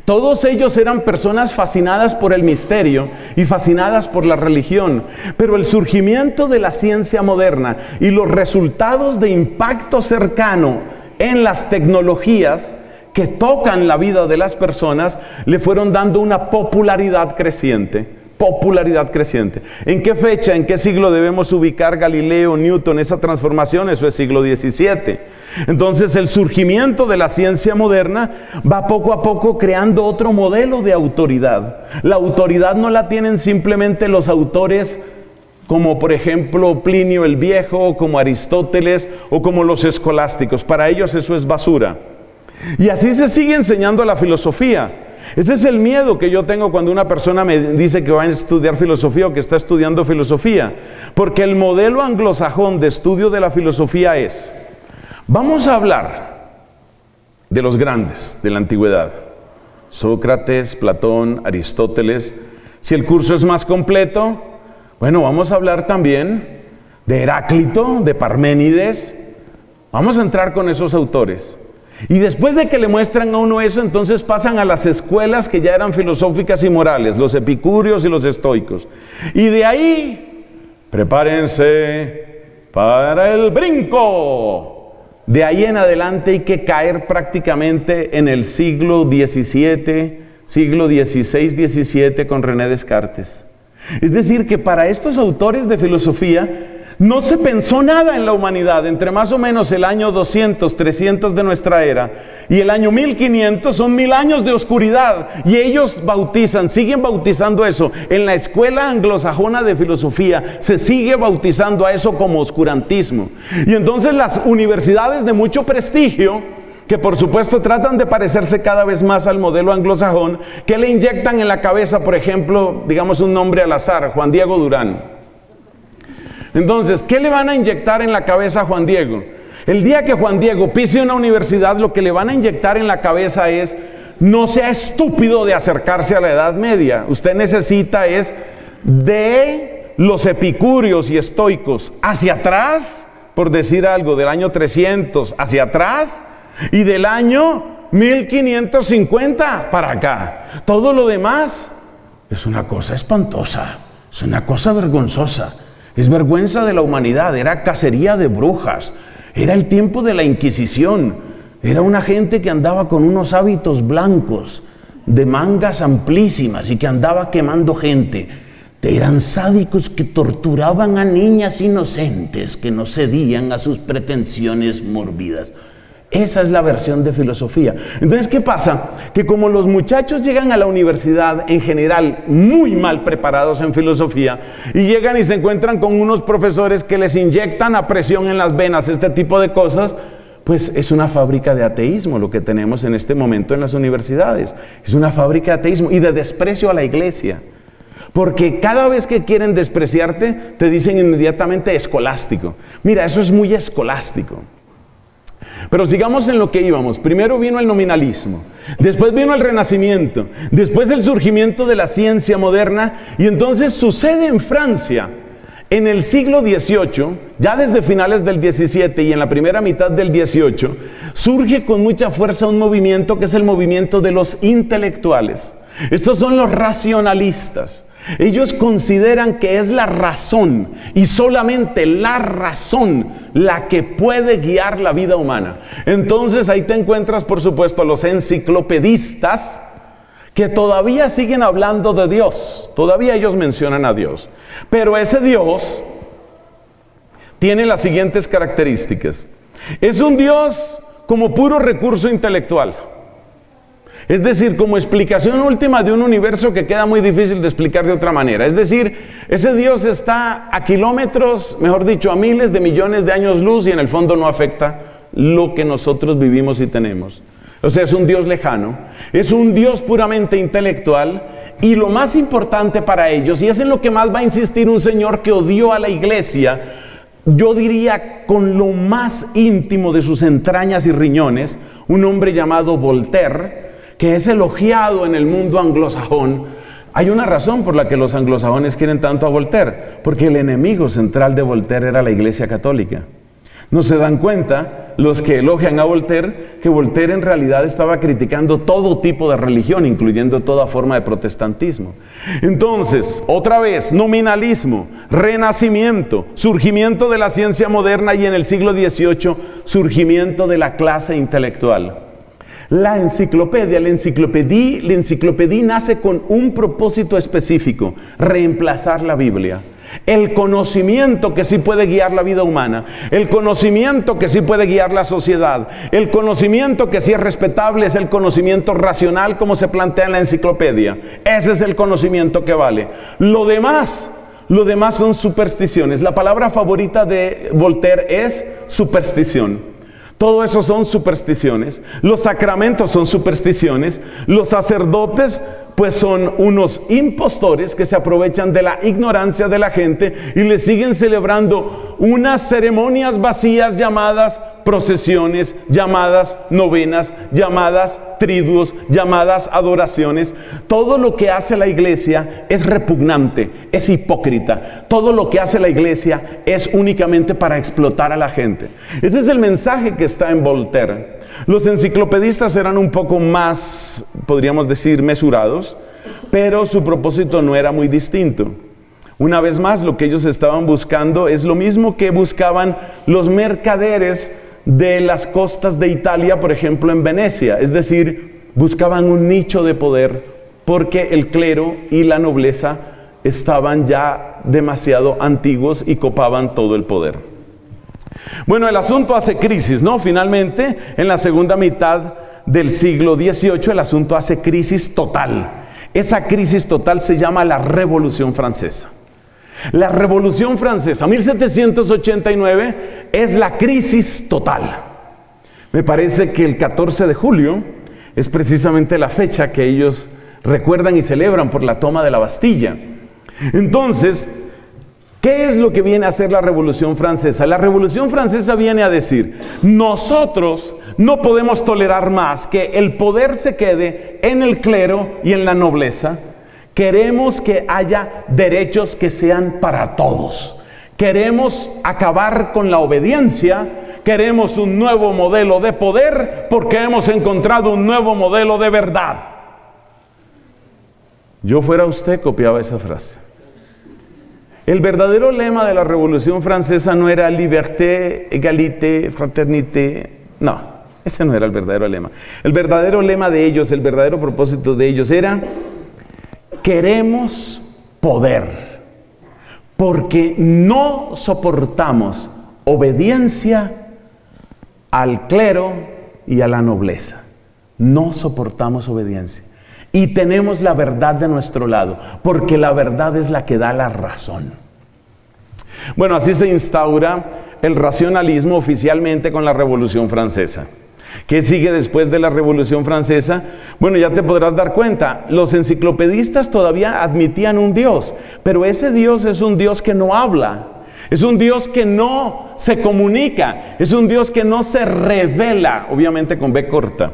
Todos ellos eran personas fascinadas por el misterio y fascinadas por la religión, pero el surgimiento de la ciencia moderna y los resultados de impacto cercano en las tecnologías que tocan la vida de las personas le fueron dando una popularidad creciente popularidad creciente. ¿En qué fecha, en qué siglo debemos ubicar Galileo, Newton, esa transformación? Eso es siglo XVII. Entonces el surgimiento de la ciencia moderna va poco a poco creando otro modelo de autoridad. La autoridad no la tienen simplemente los autores como por ejemplo Plinio el Viejo, como Aristóteles o como los escolásticos. Para ellos eso es basura. Y así se sigue enseñando la filosofía. Ese es el miedo que yo tengo cuando una persona me dice que va a estudiar filosofía o que está estudiando filosofía. Porque el modelo anglosajón de estudio de la filosofía es, vamos a hablar de los grandes de la antigüedad. Sócrates, Platón, Aristóteles. Si el curso es más completo, bueno, vamos a hablar también de Heráclito, de Parménides. Vamos a entrar con esos autores. Y después de que le muestran a uno eso, entonces pasan a las escuelas que ya eran filosóficas y morales, los epicúreos y los estoicos. Y de ahí, prepárense para el brinco. De ahí en adelante hay que caer prácticamente en el siglo XVII, siglo XVI, XVII con René Descartes. Es decir, que para estos autores de filosofía, no se pensó nada en la humanidad entre más o menos el año 200, 300 de nuestra era y el año 1500 son mil años de oscuridad y ellos bautizan, siguen bautizando eso. En la escuela anglosajona de filosofía se sigue bautizando a eso como oscurantismo. Y entonces las universidades de mucho prestigio, que por supuesto tratan de parecerse cada vez más al modelo anglosajón, que le inyectan en la cabeza, por ejemplo, digamos un nombre al azar, Juan Diego Durán. Entonces, ¿qué le van a inyectar en la cabeza a Juan Diego? El día que Juan Diego pise una universidad, lo que le van a inyectar en la cabeza es, no sea estúpido de acercarse a la Edad Media. Usted necesita es de los epicúreos y estoicos hacia atrás, por decir algo, del año 300 hacia atrás, y del año 1550 para acá. Todo lo demás es una cosa espantosa, es una cosa vergonzosa. Es vergüenza de la humanidad, era cacería de brujas, era el tiempo de la Inquisición, era una gente que andaba con unos hábitos blancos, de mangas amplísimas y que andaba quemando gente. Eran sádicos que torturaban a niñas inocentes que no cedían a sus pretensiones mórbidas. Esa es la versión de filosofía. Entonces, ¿qué pasa? Que como los muchachos llegan a la universidad en general muy mal preparados en filosofía y llegan y se encuentran con unos profesores que les inyectan a presión en las venas este tipo de cosas, pues es una fábrica de ateísmo lo que tenemos en este momento en las universidades. Es una fábrica de ateísmo y de desprecio a la iglesia. Porque cada vez que quieren despreciarte, te dicen inmediatamente escolástico. Mira, eso es muy escolástico. Pero sigamos en lo que íbamos. Primero vino el nominalismo, después vino el renacimiento, después el surgimiento de la ciencia moderna y entonces sucede en Francia. En el siglo XVIII, ya desde finales del XVII y en la primera mitad del XVIII, surge con mucha fuerza un movimiento que es el movimiento de los intelectuales. Estos son los racionalistas. Ellos consideran que es la razón y solamente la razón la que puede guiar la vida humana. Entonces ahí te encuentras, por supuesto, los enciclopedistas que todavía siguen hablando de Dios. Todavía ellos mencionan a Dios. Pero ese Dios tiene las siguientes características. Es un Dios como puro recurso intelectual. Es decir, como explicación última de un universo que queda muy difícil de explicar de otra manera. Es decir, ese Dios está a kilómetros, mejor dicho, a miles de millones de años luz y en el fondo no afecta lo que nosotros vivimos y tenemos. O sea, es un Dios lejano, es un Dios puramente intelectual y lo más importante para ellos, y es en lo que más va a insistir un Señor que odió a la iglesia, yo diría con lo más íntimo de sus entrañas y riñones, un hombre llamado Voltaire, que es elogiado en el mundo anglosajón. Hay una razón por la que los anglosajones quieren tanto a Voltaire, porque el enemigo central de Voltaire era la Iglesia Católica. No se dan cuenta los que elogian a Voltaire que Voltaire en realidad estaba criticando todo tipo de religión, incluyendo toda forma de protestantismo. Entonces, otra vez, nominalismo, renacimiento, surgimiento de la ciencia moderna y en el siglo XVIII, surgimiento de la clase intelectual. La enciclopedia, la enciclopedia, la enciclopedia nace con un propósito específico, reemplazar la Biblia. El conocimiento que sí puede guiar la vida humana, el conocimiento que sí puede guiar la sociedad, el conocimiento que sí es respetable es el conocimiento racional como se plantea en la enciclopedia. Ese es el conocimiento que vale. Lo demás, lo demás son supersticiones. La palabra favorita de Voltaire es superstición. Todo eso son supersticiones. Los sacramentos son supersticiones. Los sacerdotes pues son unos impostores que se aprovechan de la ignorancia de la gente y le siguen celebrando unas ceremonias vacías llamadas procesiones, llamadas novenas, llamadas triduos, llamadas adoraciones. Todo lo que hace la iglesia es repugnante, es hipócrita. Todo lo que hace la iglesia es únicamente para explotar a la gente. Ese es el mensaje que está en Voltaire. Los enciclopedistas eran un poco más, podríamos decir, mesurados, pero su propósito no era muy distinto. Una vez más, lo que ellos estaban buscando es lo mismo que buscaban los mercaderes de las costas de Italia, por ejemplo, en Venecia. Es decir, buscaban un nicho de poder porque el clero y la nobleza estaban ya demasiado antiguos y copaban todo el poder. Bueno, el asunto hace crisis, ¿no? Finalmente, en la segunda mitad del siglo XVIII, el asunto hace crisis total. Esa crisis total se llama la Revolución Francesa. La Revolución Francesa, 1789, es la crisis total. Me parece que el 14 de julio es precisamente la fecha que ellos recuerdan y celebran por la toma de la Bastilla. Entonces, ¿Qué es lo que viene a hacer la Revolución Francesa? La Revolución Francesa viene a decir, nosotros no podemos tolerar más que el poder se quede en el clero y en la nobleza. Queremos que haya derechos que sean para todos. Queremos acabar con la obediencia. Queremos un nuevo modelo de poder porque hemos encontrado un nuevo modelo de verdad. Yo fuera usted copiaba esa frase. El verdadero lema de la Revolución Francesa no era liberté, égalité, fraternité. No, ese no era el verdadero lema. El verdadero lema de ellos, el verdadero propósito de ellos era, queremos poder, porque no soportamos obediencia al clero y a la nobleza. No soportamos obediencia. Y tenemos la verdad de nuestro lado, porque la verdad es la que da la razón. Bueno, así se instaura el racionalismo oficialmente con la Revolución Francesa. ¿Qué sigue después de la Revolución Francesa? Bueno, ya te podrás dar cuenta, los enciclopedistas todavía admitían un Dios, pero ese Dios es un Dios que no habla, es un Dios que no se comunica, es un Dios que no se revela, obviamente con B corta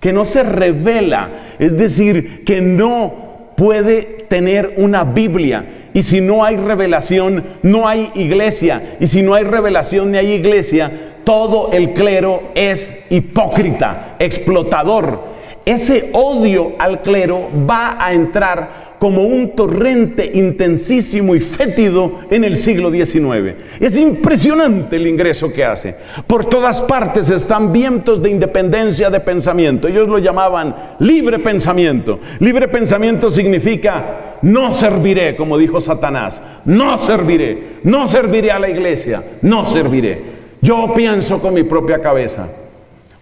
que no se revela, es decir, que no puede tener una Biblia. Y si no hay revelación, no hay iglesia. Y si no hay revelación ni hay iglesia, todo el clero es hipócrita, explotador. Ese odio al clero va a entrar como un torrente intensísimo y fétido en el siglo XIX. Es impresionante el ingreso que hace. Por todas partes están vientos de independencia de pensamiento. Ellos lo llamaban libre pensamiento. Libre pensamiento significa no serviré, como dijo Satanás. No serviré. No serviré a la iglesia. No serviré. Yo pienso con mi propia cabeza.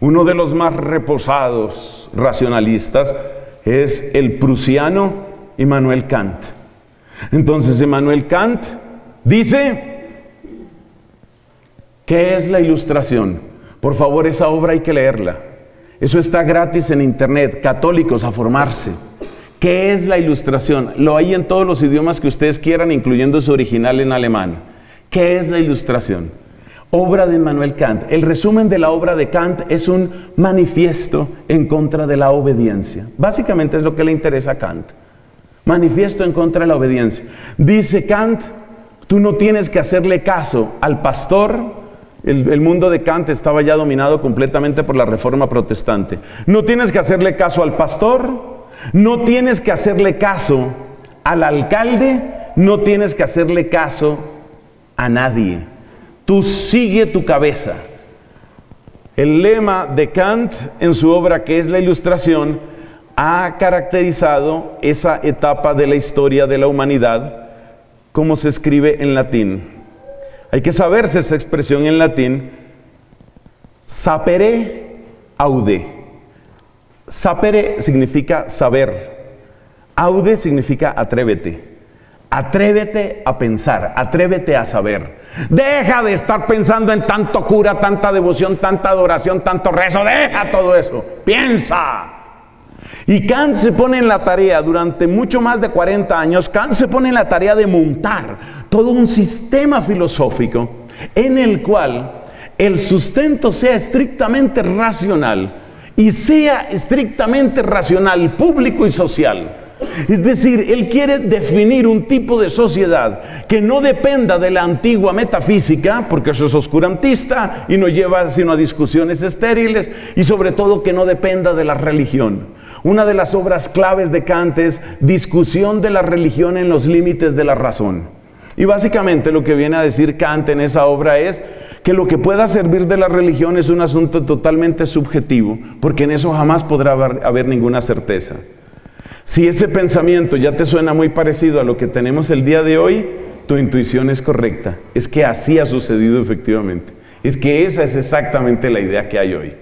Uno de los más reposados racionalistas es el prusiano Immanuel Kant. Entonces Immanuel Kant dice, ¿qué es la ilustración? Por favor, esa obra hay que leerla. Eso está gratis en internet, católicos a formarse. ¿Qué es la ilustración? Lo hay en todos los idiomas que ustedes quieran, incluyendo su original en alemán. ¿Qué es la ilustración? Obra de Manuel Kant. El resumen de la obra de Kant es un manifiesto en contra de la obediencia. Básicamente es lo que le interesa a Kant. Manifiesto en contra de la obediencia. Dice Kant, tú no tienes que hacerle caso al pastor. El, el, mundo de Kant estaba ya dominado completamente por la reforma protestante. No tienes que hacerle caso al pastor, no tienes que hacerle caso al alcalde, no tienes que hacerle caso a nadie. Tú sigue tu cabeza. El lema de Kant en su obra que es la ilustración ha caracterizado esa etapa de la historia de la humanidad como se escribe en latín. Hay que saberse esa expresión en latín. Sapere aude. Sapere significa saber. Aude significa atrévete. Atrévete a pensar, atrévete a saber. Deja de estar pensando en tanto cura, tanta devoción, tanta adoración, tanto rezo. Deja todo eso. Piensa. Y Kant se pone en la tarea, durante mucho más de 40 años, Kant se pone en la tarea de montar todo un sistema filosófico en el cual el sustento sea estrictamente racional y sea estrictamente racional, público y social. Es decir, él quiere definir un tipo de sociedad que no dependa de la antigua metafísica, porque eso es oscurantista y no lleva sino a discusiones estériles, y sobre todo que no dependa de la religión. Una de las obras claves de Kant es discusión de la religión en los límites de la razón. Y básicamente lo que viene a decir Kant en esa obra es que lo que pueda servir de la religión es un asunto totalmente subjetivo, porque en eso jamás podrá haber, haber ninguna certeza. Si ese pensamiento ya te suena muy parecido a lo que tenemos el día de hoy, tu intuición es correcta. Es que así ha sucedido efectivamente. Es que esa es exactamente la idea que hay hoy.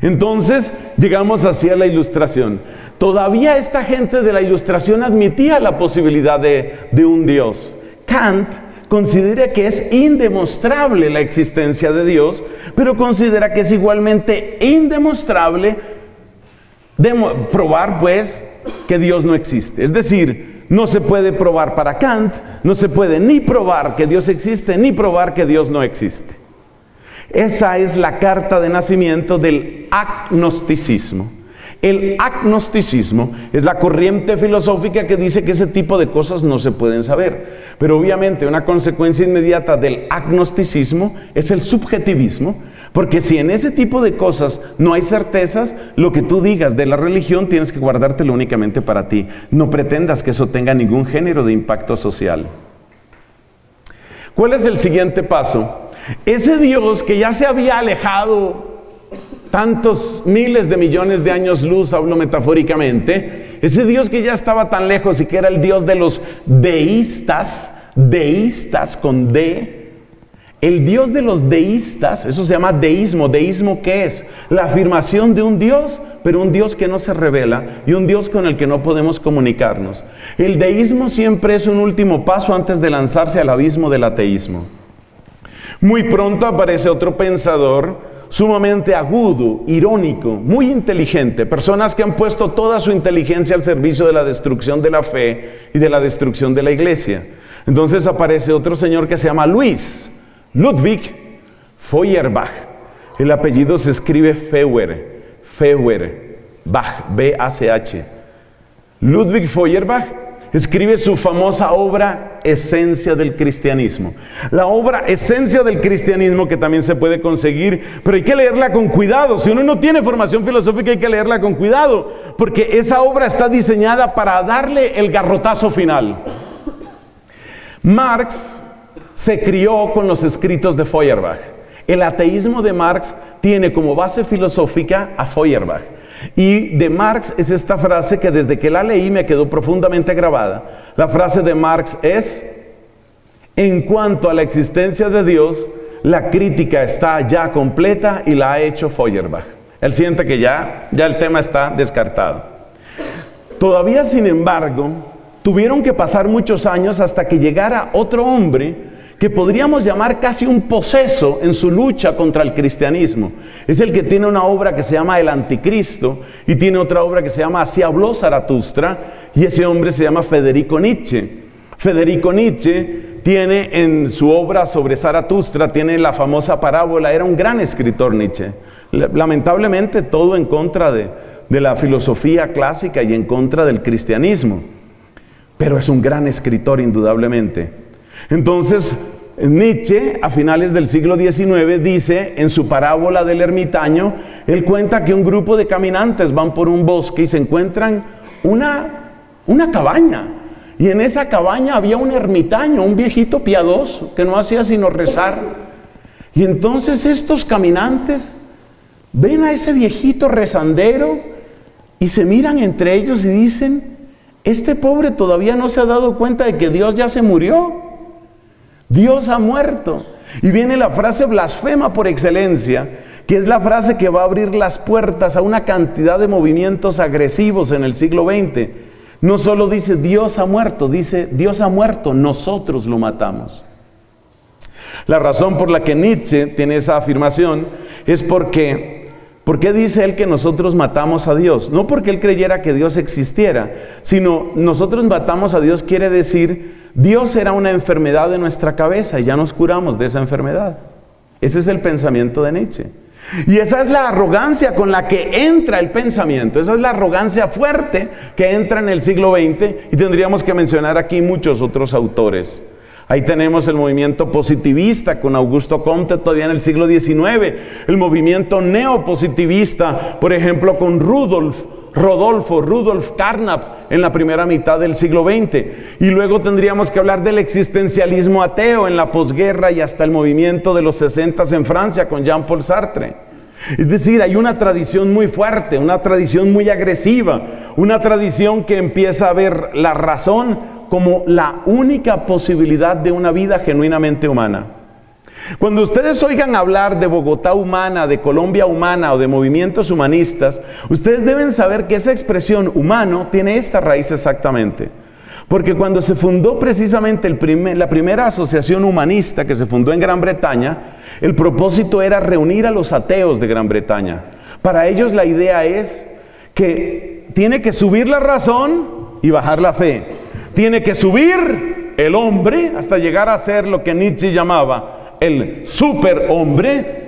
Entonces, llegamos hacia la ilustración. Todavía esta gente de la ilustración admitía la posibilidad de, un Dios. Kant considera que es indemostrable la existencia de Dios, pero considera que es igualmente indemostrable probar pues que Dios no existe. Es decir, no se puede probar para Kant, no se puede ni probar que Dios existe, ni probar que Dios no existe. Esa es la carta de nacimiento del agnosticismo. El agnosticismo es la corriente filosófica que dice que ese tipo de cosas no se pueden saber. Pero obviamente una consecuencia inmediata del agnosticismo es el subjetivismo, porque si en ese tipo de cosas no hay certezas, lo que tú digas de la religión tienes que guardártelo únicamente para ti. No pretendas que eso tenga ningún género de impacto social. ¿Cuál es el siguiente paso? Ese Dios que ya se había alejado tantos miles de millones de años luz, hablo metafóricamente, ese Dios que ya estaba tan lejos y que era el Dios de los deístas, deístas con D, el Dios de los deístas, eso se llama deísmo. ¿Deísmo qué es? La afirmación de un Dios, pero un Dios que no se revela y un Dios con el que no podemos comunicarnos. El deísmo siempre es un último paso antes de lanzarse al abismo del ateísmo. Muy pronto aparece otro pensador sumamente agudo, irónico, muy inteligente, personas que han puesto toda su inteligencia al servicio de la destrucción de la fe y de la destrucción de la iglesia. Entonces aparece otro señor que se llama Luis, Ludwig Feuerbach. El apellido se escribe Feuer, Feuer, Bach, B-A-C-H. Ludwig Feuerbach escribe su famosa obra Esencia del Cristianismo. La obra Esencia del Cristianismo que también se puede conseguir, pero hay que leerla con cuidado. Si uno no tiene formación filosófica hay que leerla con cuidado, porque esa obra está diseñada para darle el garrotazo final. Marx se crió con los escritos de Feuerbach. El ateísmo de Marx tiene como base filosófica a Feuerbach. Y de Marx es esta frase que desde que la leí me quedó profundamente grabada. La frase de Marx es, en cuanto a la existencia de Dios, la crítica está ya completa y la ha hecho Feuerbach. Él siente que ya, ya el tema está descartado. Todavía, sin embargo, tuvieron que pasar muchos años hasta que llegara otro hombre que podríamos llamar casi un poseso en su lucha contra el cristianismo. Es el que tiene una obra que se llama El Anticristo y tiene otra obra que se llama Así habló Zaratustra y ese hombre se llama Federico Nietzsche. Federico Nietzsche tiene en su obra sobre Zaratustra, tiene la famosa parábola, era un gran escritor Nietzsche. Lamentablemente todo en contra de, de la filosofía clásica y en contra del cristianismo, pero es un gran escritor indudablemente. Entonces, Nietzsche, a finales del siglo XIX, dice en su parábola del ermitaño, él cuenta que un grupo de caminantes van por un bosque y se encuentran una, una cabaña. Y en esa cabaña había un ermitaño, un viejito piadoso, que no hacía sino rezar. Y entonces estos caminantes ven a ese viejito rezandero y se miran entre ellos y dicen, este pobre todavía no se ha dado cuenta de que Dios ya se murió. Dios ha muerto. Y viene la frase blasfema por excelencia, que es la frase que va a abrir las puertas a una cantidad de movimientos agresivos en el siglo XX. No solo dice Dios ha muerto, dice Dios ha muerto, nosotros lo matamos. La razón por la que Nietzsche tiene esa afirmación es porque, ¿por qué dice él que nosotros matamos a Dios? No porque él creyera que Dios existiera, sino nosotros matamos a Dios quiere decir Dios era una enfermedad de nuestra cabeza y ya nos curamos de esa enfermedad. Ese es el pensamiento de Nietzsche. Y esa es la arrogancia con la que entra el pensamiento, esa es la arrogancia fuerte que entra en el siglo XX y tendríamos que mencionar aquí muchos otros autores. Ahí tenemos el movimiento positivista con Augusto Comte todavía en el siglo XIX, el movimiento neopositivista, por ejemplo, con Rudolf Rodolfo, Rudolf Carnap en la primera mitad del siglo XX. Y luego tendríamos que hablar del existencialismo ateo en la posguerra y hasta el movimiento de los 60 en Francia con Jean-Paul Sartre. Es decir, hay una tradición muy fuerte, una tradición muy agresiva, una tradición que empieza a ver la razón como la única posibilidad de una vida genuinamente humana. Cuando ustedes oigan hablar de Bogotá humana, de Colombia humana o de movimientos humanistas, ustedes deben saber que esa expresión humano tiene esta raíz exactamente. Porque cuando se fundó precisamente la primera asociación humanista que se fundó en Gran Bretaña, el propósito era reunir a los ateos de Gran Bretaña. Para ellos la idea es que tiene que subir la razón y bajar la fe. Tiene que subir el hombre hasta llegar a ser lo que Nietzsche llamaba el superhombre,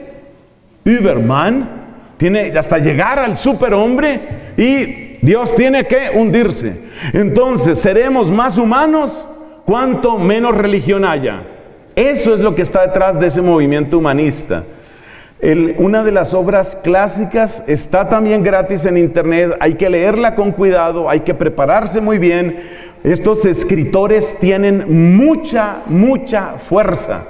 Überman, tiene hasta llegar al superhombre y Dios tiene que hundirse. Entonces, seremos más humanos cuanto menos religión haya. Eso es lo que está detrás de ese movimiento humanista. una de las obras clásicas está también gratis en internet, hay que leerla con cuidado, hay que prepararse muy bien. Estos escritores tienen mucha, mucha fuerza.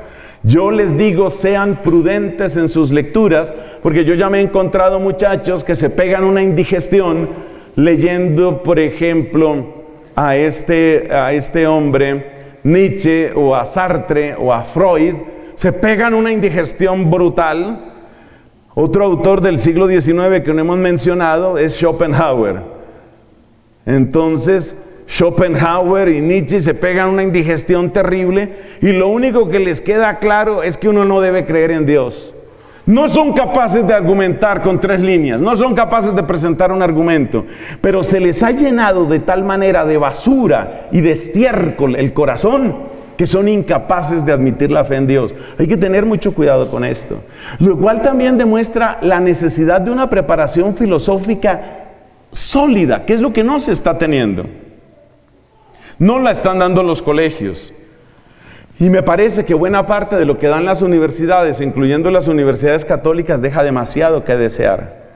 Yo les digo, sean prudentes en sus lecturas, porque yo ya me he encontrado muchachos que se pegan una indigestión leyendo, por ejemplo, a este, a este hombre, Nietzsche o a Sartre o a Freud, se pegan una indigestión brutal. Otro autor del siglo XIX que no hemos mencionado es Schopenhauer. Entonces, Schopenhauer y Nietzsche se pegan una indigestión terrible y lo único que les queda claro es que uno no debe creer en Dios. No son capaces de argumentar con tres líneas, no son capaces de presentar un argumento, pero se les ha llenado de tal manera de basura y de estiércol el corazón que son incapaces de admitir la fe en Dios. Hay que tener mucho cuidado con esto. Lo cual también demuestra la necesidad de una preparación filosófica sólida, que es lo que no se está teniendo. No la están dando los colegios. Y me parece que buena parte de lo que dan las universidades, incluyendo las universidades católicas, deja demasiado que desear.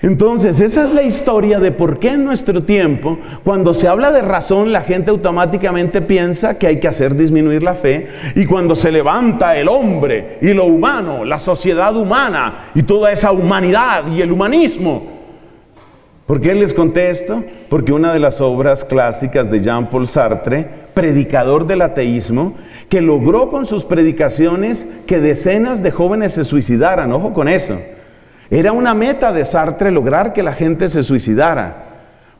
Entonces, esa es la historia de por qué en nuestro tiempo, cuando se habla de razón, la gente automáticamente piensa que hay que hacer disminuir la fe, y cuando se levanta el hombre y lo humano, la sociedad humana y toda esa humanidad y el humanismo, ¿Por qué les contesto? Porque una de las obras clásicas de Jean-Paul Sartre, predicador del ateísmo, que logró con sus predicaciones que decenas de jóvenes se suicidaran, ojo con eso. Era una meta de Sartre lograr que la gente se suicidara,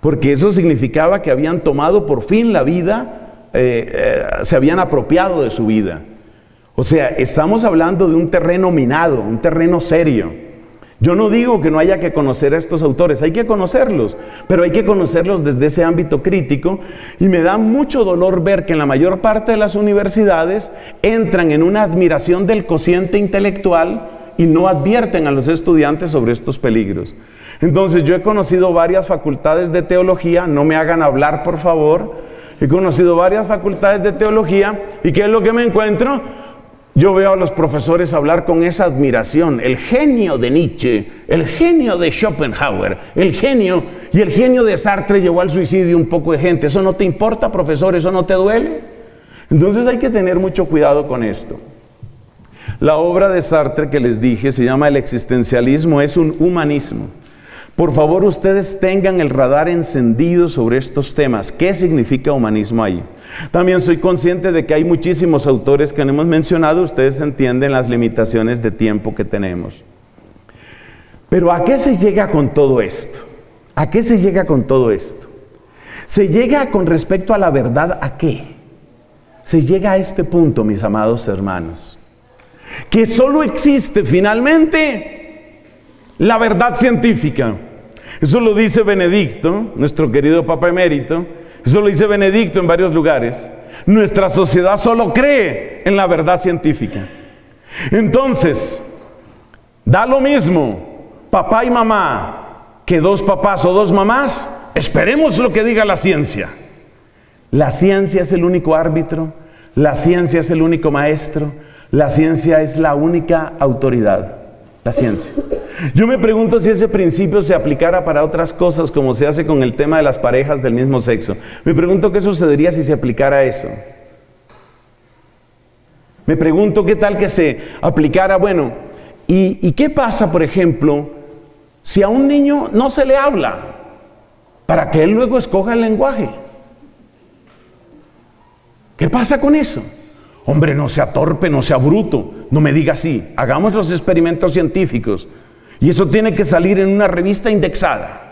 porque eso significaba que habían tomado por fin la vida, eh, eh, se habían apropiado de su vida. O sea, estamos hablando de un terreno minado, un terreno serio. Yo no digo que no haya que conocer a estos autores, hay que conocerlos, pero hay que conocerlos desde ese ámbito crítico y me da mucho dolor ver que en la mayor parte de las universidades entran en una admiración del cociente intelectual y no advierten a los estudiantes sobre estos peligros. Entonces yo he conocido varias facultades de teología, no me hagan hablar por favor, he conocido varias facultades de teología y ¿qué es lo que me encuentro? Yo veo a los profesores hablar con esa admiración, el genio de Nietzsche, el genio de Schopenhauer, el genio y el genio de Sartre llevó al suicidio un poco de gente. ¿Eso no te importa, profesor? ¿Eso no te duele? Entonces hay que tener mucho cuidado con esto. La obra de Sartre que les dije se llama El existencialismo, es un humanismo. Por favor, ustedes tengan el radar encendido sobre estos temas. ¿Qué significa humanismo ahí? También soy consciente de que hay muchísimos autores que no hemos mencionado, ustedes entienden las limitaciones de tiempo que tenemos. Pero ¿a qué se llega con todo esto? ¿A qué se llega con todo esto? Se llega con respecto a la verdad a qué? Se llega a este punto, mis amados hermanos, que solo existe finalmente la verdad científica. Eso lo dice Benedicto, nuestro querido Papa Emérito. Eso lo dice Benedicto en varios lugares. Nuestra sociedad solo cree en la verdad científica. Entonces, da lo mismo, papá y mamá, que dos papás o dos mamás. Esperemos lo que diga la ciencia. La ciencia es el único árbitro, la ciencia es el único maestro, la ciencia es la única autoridad la ciencia. Yo me pregunto si ese principio se aplicara para otras cosas como se hace con el tema de las parejas del mismo sexo. Me pregunto qué sucedería si se aplicara eso. Me pregunto qué tal que se aplicara, bueno, ¿y, ¿y, qué pasa, por ejemplo, si a un niño no se le habla para que él luego escoja el lenguaje? ¿Qué pasa con eso? Hombre, no sea torpe, no sea bruto, no me diga así. Hagamos los experimentos científicos. Y eso tiene que salir en una revista indexada.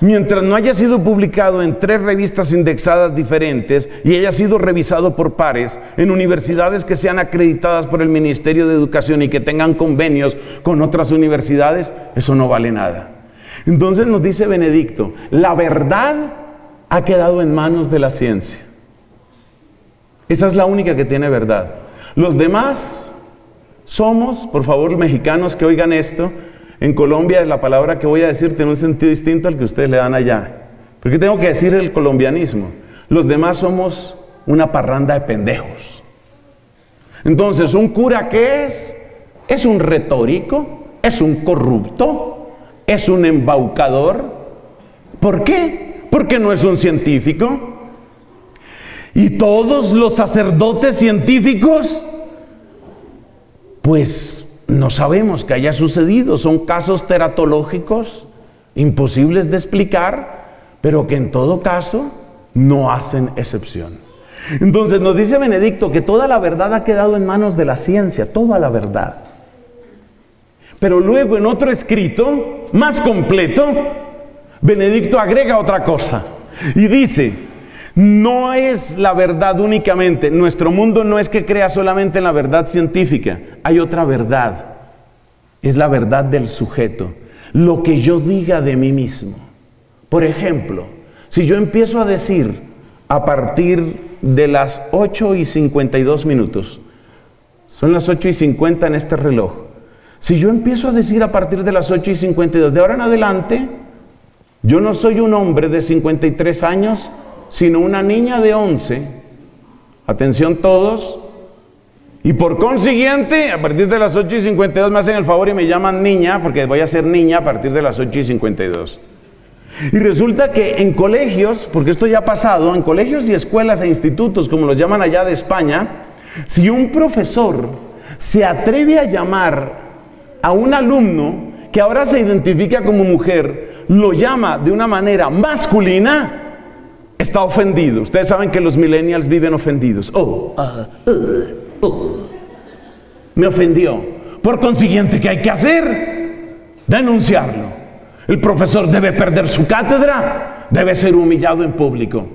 Mientras no haya sido publicado en tres revistas indexadas diferentes y haya sido revisado por pares en universidades que sean acreditadas por el Ministerio de Educación y que tengan convenios con otras universidades, eso no vale nada. Entonces nos dice Benedicto, la verdad ha quedado en manos de la ciencia. Esa es la única que tiene verdad. Los demás somos, por favor, mexicanos que oigan esto, en Colombia la palabra que voy a decir tiene un sentido distinto al que ustedes le dan allá. Porque tengo que decir el colombianismo. Los demás somos una parranda de pendejos. Entonces, ¿un cura qué es? Es un retórico, es un corrupto, es un embaucador. ¿Por qué? Porque no es un científico, y todos los sacerdotes científicos, pues no sabemos que haya sucedido. Son casos teratológicos imposibles de explicar, pero que en todo caso no hacen excepción. Entonces nos dice Benedicto que toda la verdad ha quedado en manos de la ciencia, toda la verdad. Pero luego en otro escrito, más completo, Benedicto agrega otra cosa y dice, no es la verdad únicamente. Nuestro mundo no es que crea solamente en la verdad científica. Hay otra verdad. Es la verdad del sujeto. Lo que yo diga de mí mismo. Por ejemplo, si yo empiezo a decir a partir de las 8 y 52 minutos, son las 8 y 50 en este reloj. Si yo empiezo a decir a partir de las 8 y 52, de ahora en adelante, yo no soy un hombre de 53 años sino una niña de 11. Atención todos. Y por consiguiente, a partir de las 8 y 52 me hacen el favor y me llaman niña, porque voy a ser niña a partir de las 8 y 52. Y resulta que en colegios, porque esto ya ha pasado, en colegios y escuelas e institutos, como los llaman allá de España, si un profesor se atreve a llamar a un alumno que ahora se identifica como mujer, lo llama de una manera masculina, está ofendido. Ustedes saben que los millennials viven ofendidos. Oh, ah, uh, uh. me ofendió. Por consiguiente, ¿qué hay que hacer? Denunciarlo. El profesor debe perder su cátedra, debe ser humillado en público.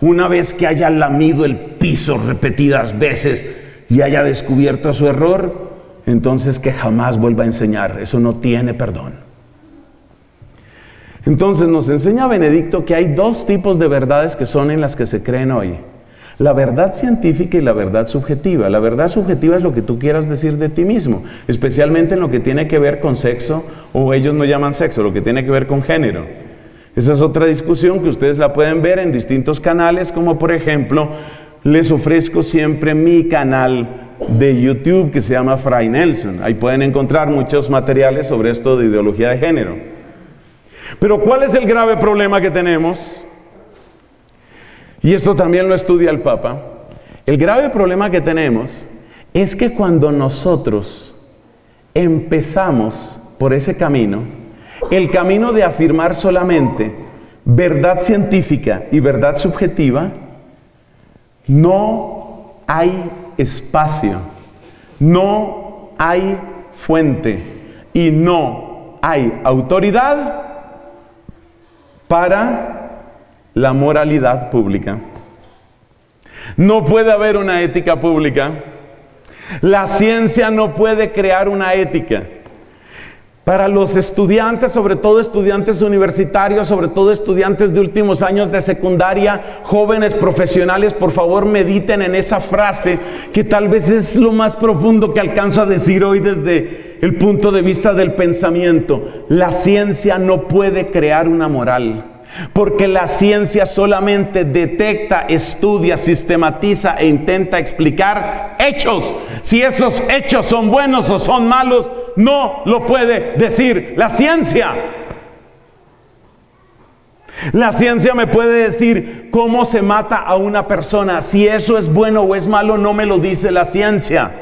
Una vez que haya lamido el piso repetidas veces y haya descubierto su error, entonces que jamás vuelva a enseñar. Eso no tiene perdón. Entonces nos enseña Benedicto que hay dos tipos de verdades que son en las que se creen hoy. La verdad científica y la verdad subjetiva. La verdad subjetiva es lo que tú quieras decir de ti mismo, especialmente en lo que tiene que ver con sexo, o ellos no llaman sexo, lo que tiene que ver con género. Esa es otra discusión que ustedes la pueden ver en distintos canales, como por ejemplo, les ofrezco siempre mi canal de YouTube que se llama Fray Nelson. Ahí pueden encontrar muchos materiales sobre esto de ideología de género. Pero ¿cuál es el grave problema que tenemos? y esto también lo estudia el Papa, el grave problema que tenemos es que cuando nosotros empezamos por ese camino, el camino de afirmar solamente verdad científica y verdad subjetiva, no hay espacio, no hay fuente y no hay autoridad para la moralidad pública. No puede haber una ética pública. La ciencia no puede crear una ética. Para los estudiantes, sobre todo estudiantes universitarios, sobre todo estudiantes de últimos años de secundaria, jóvenes profesionales, por favor mediten en esa frase que tal vez es lo más profundo que alcanzo a decir hoy desde el punto de vista del pensamiento. La ciencia no puede crear una moral. Porque la ciencia solamente detecta, estudia, sistematiza e intenta explicar hechos. Si esos hechos son buenos o son malos, no lo puede decir la ciencia. La ciencia me puede decir cómo se mata a una persona. Si eso es bueno o es malo, no me lo dice la ciencia.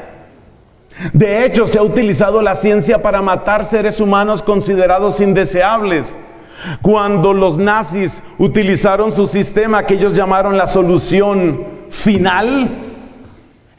De hecho, se ha utilizado la ciencia para matar seres humanos considerados indeseables. Cuando los nazis utilizaron su sistema que ellos llamaron la solución final,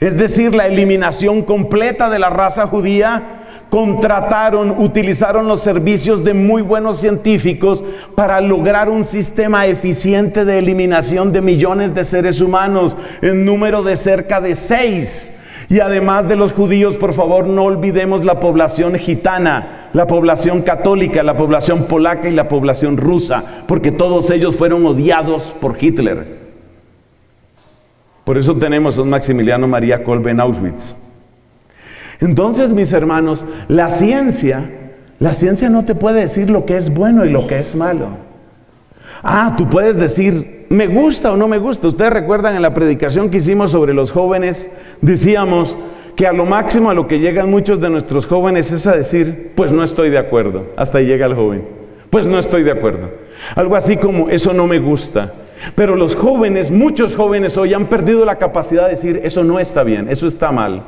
es decir, la eliminación completa de la raza judía, contrataron, utilizaron los servicios de muy buenos científicos para lograr un sistema eficiente de eliminación de millones de seres humanos en número de cerca de seis. Y además de los judíos, por favor, no olvidemos la población gitana, la población católica, la población polaca y la población rusa, porque todos ellos fueron odiados por Hitler. Por eso tenemos a un Maximiliano María Kolbe en Auschwitz. Entonces, mis hermanos, la ciencia, la ciencia no te puede decir lo que es bueno y lo que es malo. Ah, tú puedes decir, me gusta o no me gusta. Ustedes recuerdan en la predicación que hicimos sobre los jóvenes, decíamos que a lo máximo a lo que llegan muchos de nuestros jóvenes es a decir, pues no estoy de acuerdo. Hasta ahí llega el joven. Pues no estoy de acuerdo. Algo así como, eso no me gusta. Pero los jóvenes, muchos jóvenes hoy han perdido la capacidad de decir, eso no está bien, eso está mal.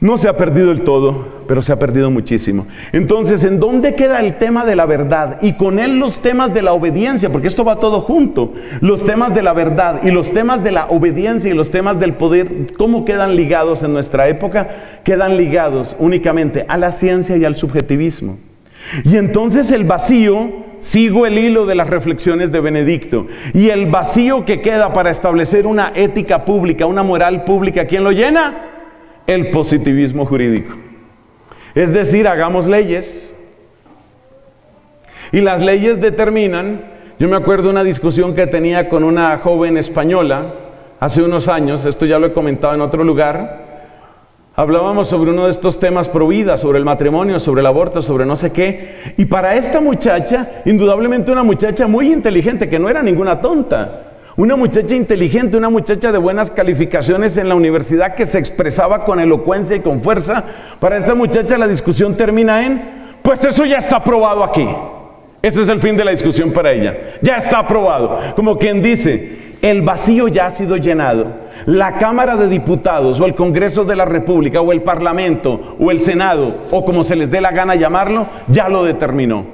No se ha perdido el todo, pero se ha perdido muchísimo. Entonces, ¿en dónde queda el tema de la verdad? Y con él los temas de la obediencia, porque esto va todo junto. Los temas de la verdad y los temas de la obediencia y los temas del poder, ¿cómo quedan ligados en nuestra época? Quedan ligados únicamente a la ciencia y al subjetivismo. Y entonces el vacío, sigo el hilo de las reflexiones de Benedicto, y el vacío que queda para establecer una ética pública, una moral pública, ¿quién lo llena? El positivismo jurídico. Es decir, hagamos leyes. Y las leyes determinan, yo me acuerdo una discusión que tenía con una joven española hace unos años, esto ya lo he comentado en otro lugar, hablábamos sobre uno de estos temas pro vida, sobre el matrimonio, sobre el aborto, sobre no sé qué, y para esta muchacha, indudablemente una muchacha muy inteligente, que no era ninguna tonta, una muchacha inteligente, una muchacha de buenas calificaciones en la universidad que se expresaba con elocuencia y con fuerza. Para esta muchacha la discusión termina en, pues eso ya está aprobado aquí. Ese es el fin de la discusión para ella. Ya está aprobado. Como quien dice, el vacío ya ha sido llenado. La Cámara de Diputados o el Congreso de la República o el Parlamento o el Senado o como se les dé la gana llamarlo, ya lo determinó.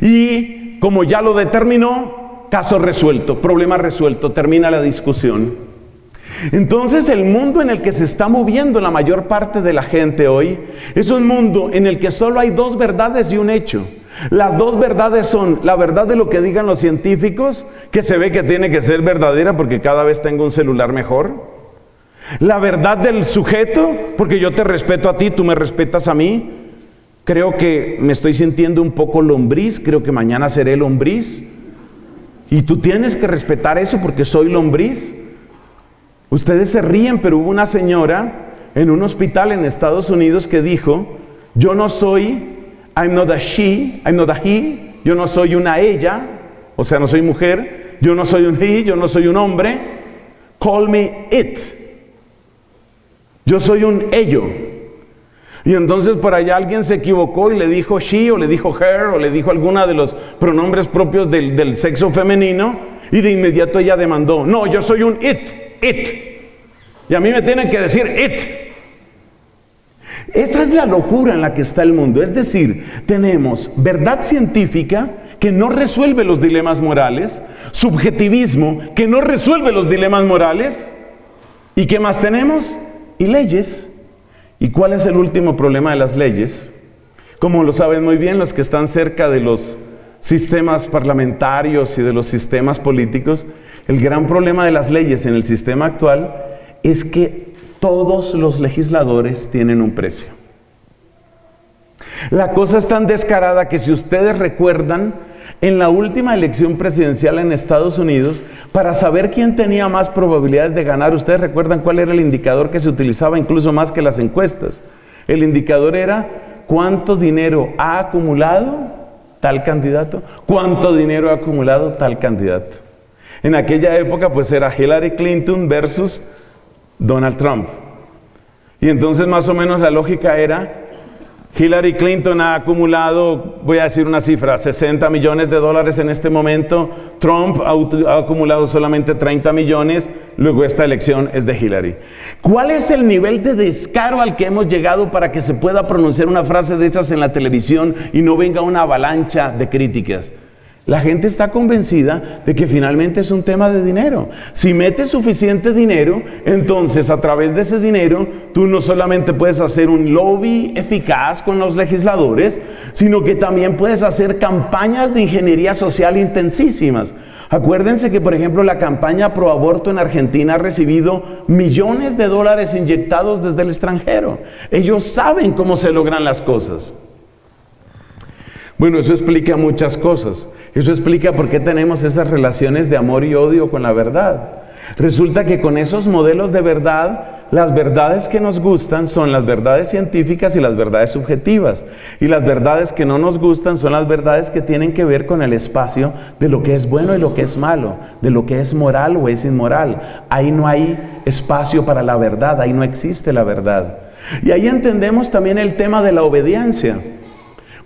Y como ya lo determinó, Caso resuelto, problema resuelto, termina la discusión. Entonces el mundo en el que se está moviendo la mayor parte de la gente hoy es un mundo en el que solo hay dos verdades y un hecho. Las dos verdades son la verdad de lo que digan los científicos, que se ve que tiene que ser verdadera porque cada vez tengo un celular mejor. La verdad del sujeto, porque yo te respeto a ti, tú me respetas a mí. Creo que me estoy sintiendo un poco lombriz, creo que mañana seré lombriz. Y tú tienes que respetar eso porque soy lombriz. Ustedes se ríen, pero hubo una señora en un hospital en Estados Unidos que dijo, yo no soy, I'm not a she, I'm not a he, yo no soy una ella, o sea, no soy mujer, yo no soy un he, yo no soy un hombre, call me it. Yo soy un ello. Y entonces por allá alguien se equivocó y le dijo she o le dijo her o le dijo alguna de los pronombres propios del, del sexo femenino y de inmediato ella demandó, no, yo soy un it, it. Y a mí me tienen que decir it. Esa es la locura en la que está el mundo. Es decir, tenemos verdad científica que no resuelve los dilemas morales, subjetivismo que no resuelve los dilemas morales, ¿y qué más tenemos? Y leyes. ¿Y cuál es el último problema de las leyes? Como lo saben muy bien los que están cerca de los sistemas parlamentarios y de los sistemas políticos, el gran problema de las leyes en el sistema actual es que todos los legisladores tienen un precio. La cosa es tan descarada que si ustedes recuerdan, en la última elección presidencial en Estados Unidos, para saber quién tenía más probabilidades de ganar, ustedes recuerdan cuál era el indicador que se utilizaba incluso más que las encuestas. El indicador era cuánto dinero ha acumulado tal candidato, cuánto dinero ha acumulado tal candidato. En aquella época pues era Hillary Clinton versus Donald Trump. Y entonces más o menos la lógica era, Hillary Clinton ha acumulado, voy a decir una cifra, 60 millones de dólares en este momento, Trump ha, acumulado solamente 30 millones, luego esta elección es de Hillary. ¿Cuál es el nivel de descaro al que hemos llegado para que se pueda pronunciar una frase de esas en la televisión y no venga una avalancha de críticas? La gente está convencida de que finalmente es un tema de dinero. Si metes suficiente dinero, entonces a través de ese dinero tú no solamente puedes hacer un lobby eficaz con los legisladores, sino que también puedes hacer campañas de ingeniería social intensísimas. Acuérdense que, por ejemplo, la campaña pro aborto en Argentina ha recibido millones de dólares inyectados desde el extranjero. Ellos saben cómo se logran las cosas. Bueno, eso explica muchas cosas. Eso explica por qué tenemos esas relaciones de amor y odio con la verdad. Resulta que con esos modelos de verdad, las verdades que nos gustan son las verdades científicas y las verdades subjetivas. Y las verdades que no nos gustan son las verdades que tienen que ver con el espacio de lo que es bueno y lo que es malo, de lo que es moral o es inmoral. Ahí no hay espacio para la verdad, ahí no existe la verdad. Y ahí entendemos también el tema de la obediencia.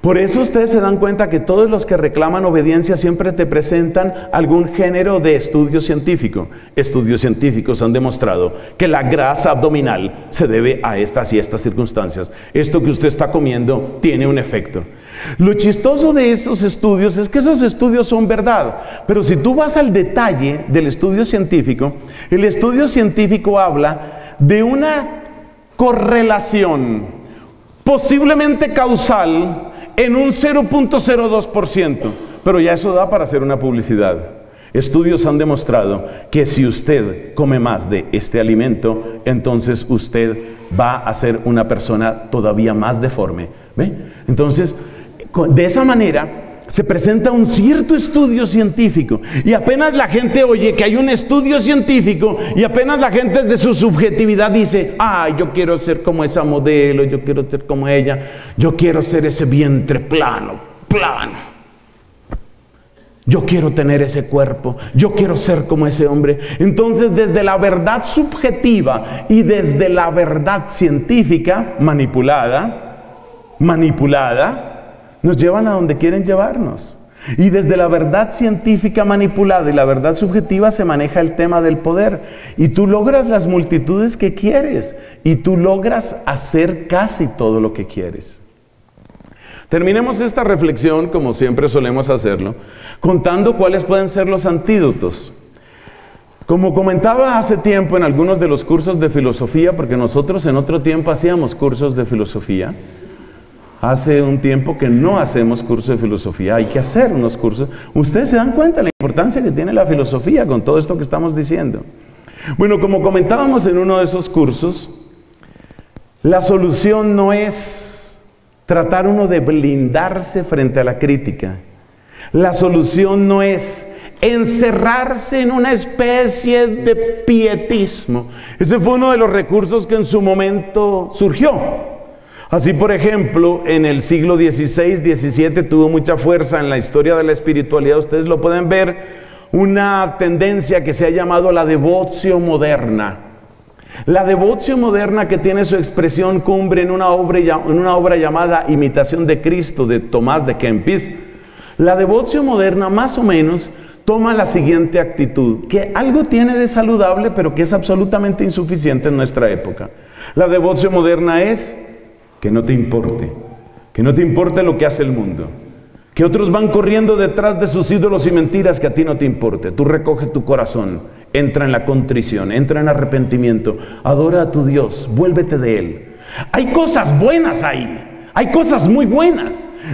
Por eso ustedes se dan cuenta que todos los que reclaman obediencia siempre te presentan algún género de estudio científico. Estudios científicos han demostrado que la grasa abdominal se debe a estas y estas circunstancias. Esto que usted está comiendo tiene un efecto. Lo chistoso de esos estudios es que esos estudios son verdad, pero si tú vas al detalle del estudio científico, el estudio científico habla de una correlación posiblemente causal en un 0.02%, pero ya eso da para hacer una publicidad. Estudios han demostrado que si usted come más de este alimento, entonces usted va a ser una persona todavía más deforme. ¿Ve? Entonces, de esa manera, se presenta un cierto estudio científico y apenas la gente oye que hay un estudio científico y apenas la gente de su subjetividad dice, ah, yo quiero ser como esa modelo, yo quiero ser como ella, yo quiero ser ese vientre plano, plano. Yo quiero tener ese cuerpo, yo quiero ser como ese hombre. Entonces, desde la verdad subjetiva y desde la verdad científica manipulada, manipulada, nos llevan a donde quieren llevarnos. Y desde la verdad científica manipulada y la verdad subjetiva se maneja el tema del poder. Y tú logras las multitudes que quieres. Y tú logras hacer casi todo lo que quieres. Terminemos esta reflexión, como siempre solemos hacerlo, contando cuáles pueden ser los antídotos. Como comentaba hace tiempo en algunos de los cursos de filosofía, porque nosotros en otro tiempo hacíamos cursos de filosofía, Hace un tiempo que no hacemos cursos de filosofía, hay que hacer unos cursos. Ustedes se dan cuenta de la importancia que tiene la filosofía con todo esto que estamos diciendo. Bueno, como comentábamos en uno de esos cursos, la solución no es tratar uno de blindarse frente a la crítica. La solución no es encerrarse en una especie de pietismo. Ese fue uno de los recursos que en su momento surgió. Así, por ejemplo, en el siglo XVI, XVII tuvo mucha fuerza en la historia de la espiritualidad. Ustedes lo pueden ver, una tendencia que se ha llamado la devoción moderna. La devoción moderna que tiene su expresión cumbre en una obra, en una obra llamada Imitación de Cristo de Tomás de Kempis. La devoción moderna más o menos toma la siguiente actitud, que algo tiene de saludable, pero que es absolutamente insuficiente en nuestra época. La devoción moderna es que no te importe, que no te importe lo que hace el mundo, que otros van corriendo detrás de sus ídolos y mentiras que a ti no te importe. Tú recoge tu corazón, entra en la contrición, entra en arrepentimiento, adora a tu Dios, vuélvete de Él. Hay cosas buenas ahí, hay cosas muy buenas.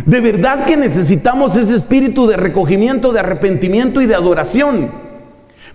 De verdad que necesitamos ese espíritu de recogimiento, de arrepentimiento y de adoración.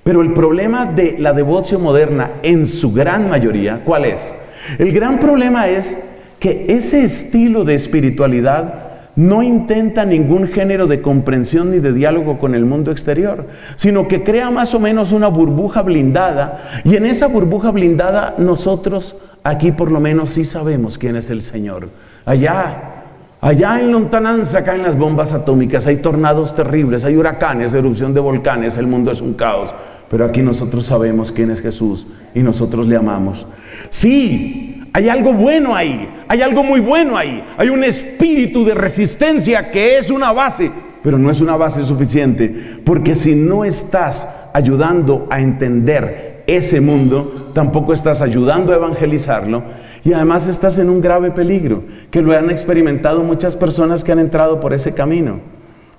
Pero el problema de la devoción moderna en su gran mayoría, ¿cuál es? El gran problema es que ese estilo de espiritualidad no intenta ningún género de comprensión ni de diálogo con el mundo exterior, sino que crea más o menos una burbuja blindada y en esa burbuja blindada nosotros aquí por lo menos sí sabemos quién es el Señor. Allá Allá en lontananza caen las bombas atómicas, hay tornados terribles, hay huracanes, erupción de volcanes, el mundo es un caos. Pero aquí nosotros sabemos quién es Jesús y nosotros le amamos. Sí, hay algo bueno ahí, hay algo muy bueno ahí. Hay un espíritu de resistencia que es una base, pero no es una base suficiente. Porque si no estás ayudando a entender ese mundo, tampoco estás ayudando a evangelizarlo y además estás en un grave peligro, que lo han experimentado muchas personas que han entrado por ese camino.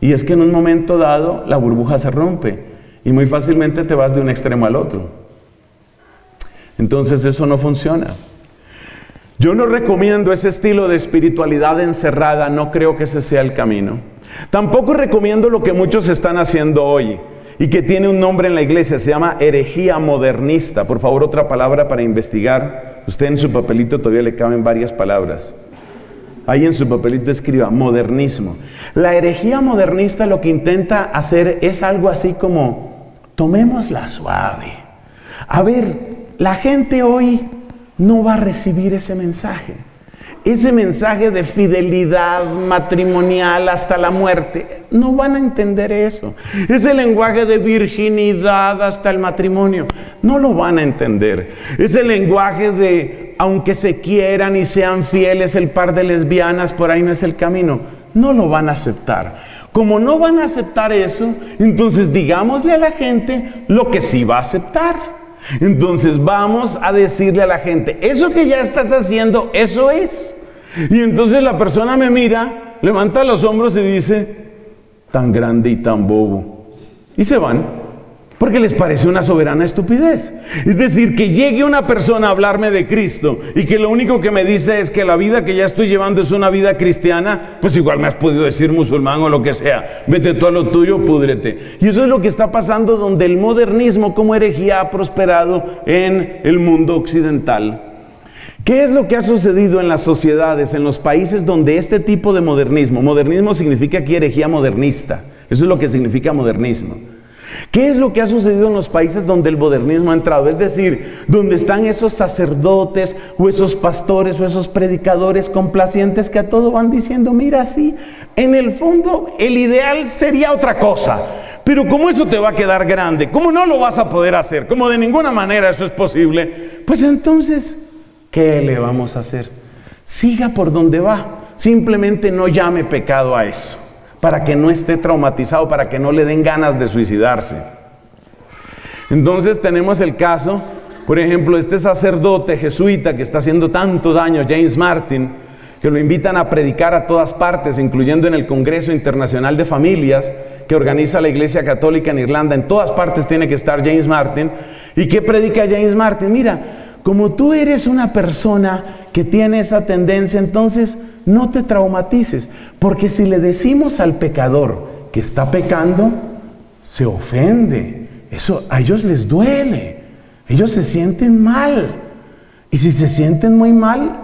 Y es que en un momento dado la burbuja se rompe y muy fácilmente te vas de un extremo al otro. Entonces eso no funciona. Yo no recomiendo ese estilo de espiritualidad encerrada, no creo que ese sea el camino. Tampoco recomiendo lo que muchos están haciendo hoy y que tiene un nombre en la iglesia, se llama herejía modernista. Por favor, otra palabra para investigar. Usted en su papelito todavía le caben varias palabras. Ahí en su papelito escriba modernismo. La herejía modernista lo que intenta hacer es algo así como, tomémosla suave. A ver, la gente hoy no va a recibir ese mensaje ese mensaje de fidelidad matrimonial hasta la muerte. No van a entender eso. Ese lenguaje de virginidad hasta el matrimonio. No lo van a entender. Ese lenguaje de, aunque se quieran y sean fieles el par de lesbianas, por ahí no es el camino. No lo van a aceptar. Como no van a aceptar eso, entonces digámosle a la gente lo que sí va a aceptar. Entonces vamos a decirle a la gente, eso que ya estás haciendo, eso es. Y entonces la persona me mira, levanta los hombros y dice, tan grande y tan bobo. Y se van. Porque les parece una soberana estupidez. Es decir, que llegue una persona a hablarme de Cristo y que lo único que me dice es que la vida que ya estoy llevando es una vida cristiana, pues igual me has podido decir musulmán o lo que sea. Vete tú a lo tuyo, púdrete. Y eso es lo que está pasando donde el modernismo como herejía ha prosperado en el mundo occidental. ¿Qué es lo que ha sucedido en las sociedades, en los países donde este tipo de modernismo, modernismo significa aquí herejía modernista, eso es lo que significa modernismo. ¿Qué es lo que ha sucedido en los países donde el modernismo ha entrado? Es decir, donde están esos sacerdotes o esos pastores o esos predicadores complacientes que a todo van diciendo, mira, sí, en el fondo el ideal sería otra cosa. Pero como eso te va a quedar grande, como no lo vas a poder hacer, como de ninguna manera eso es posible, pues entonces ¿Qué le vamos a hacer? Siga por donde va. Simplemente no llame pecado a eso, para que no esté traumatizado, para que no le den ganas de suicidarse. Entonces tenemos el caso, por ejemplo, este sacerdote jesuita que está haciendo tanto daño, James Martin, que lo invitan a predicar a todas partes, incluyendo en el Congreso Internacional de Familias que organiza la Iglesia Católica en Irlanda. En todas partes tiene que estar James Martin. ¿Y qué predica James Martin? Mira, como tú eres una persona que tiene esa tendencia, entonces no te traumatices, porque si le decimos al pecador que está pecando, se ofende. Eso a ellos les duele. Ellos se sienten mal. Y si se sienten muy mal,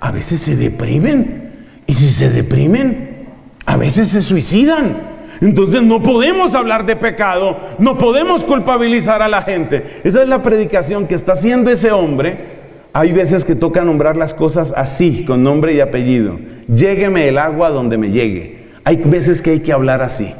a veces se deprimen. Y si se deprimen, a veces se suicidan. Entonces no podemos hablar de pecado, no podemos culpabilizar a la gente. Esa es la predicación que está haciendo ese hombre. Hay veces que toca nombrar las cosas así, con nombre y apellido. Llégueme el agua donde me llegue. Hay veces que hay que hablar así.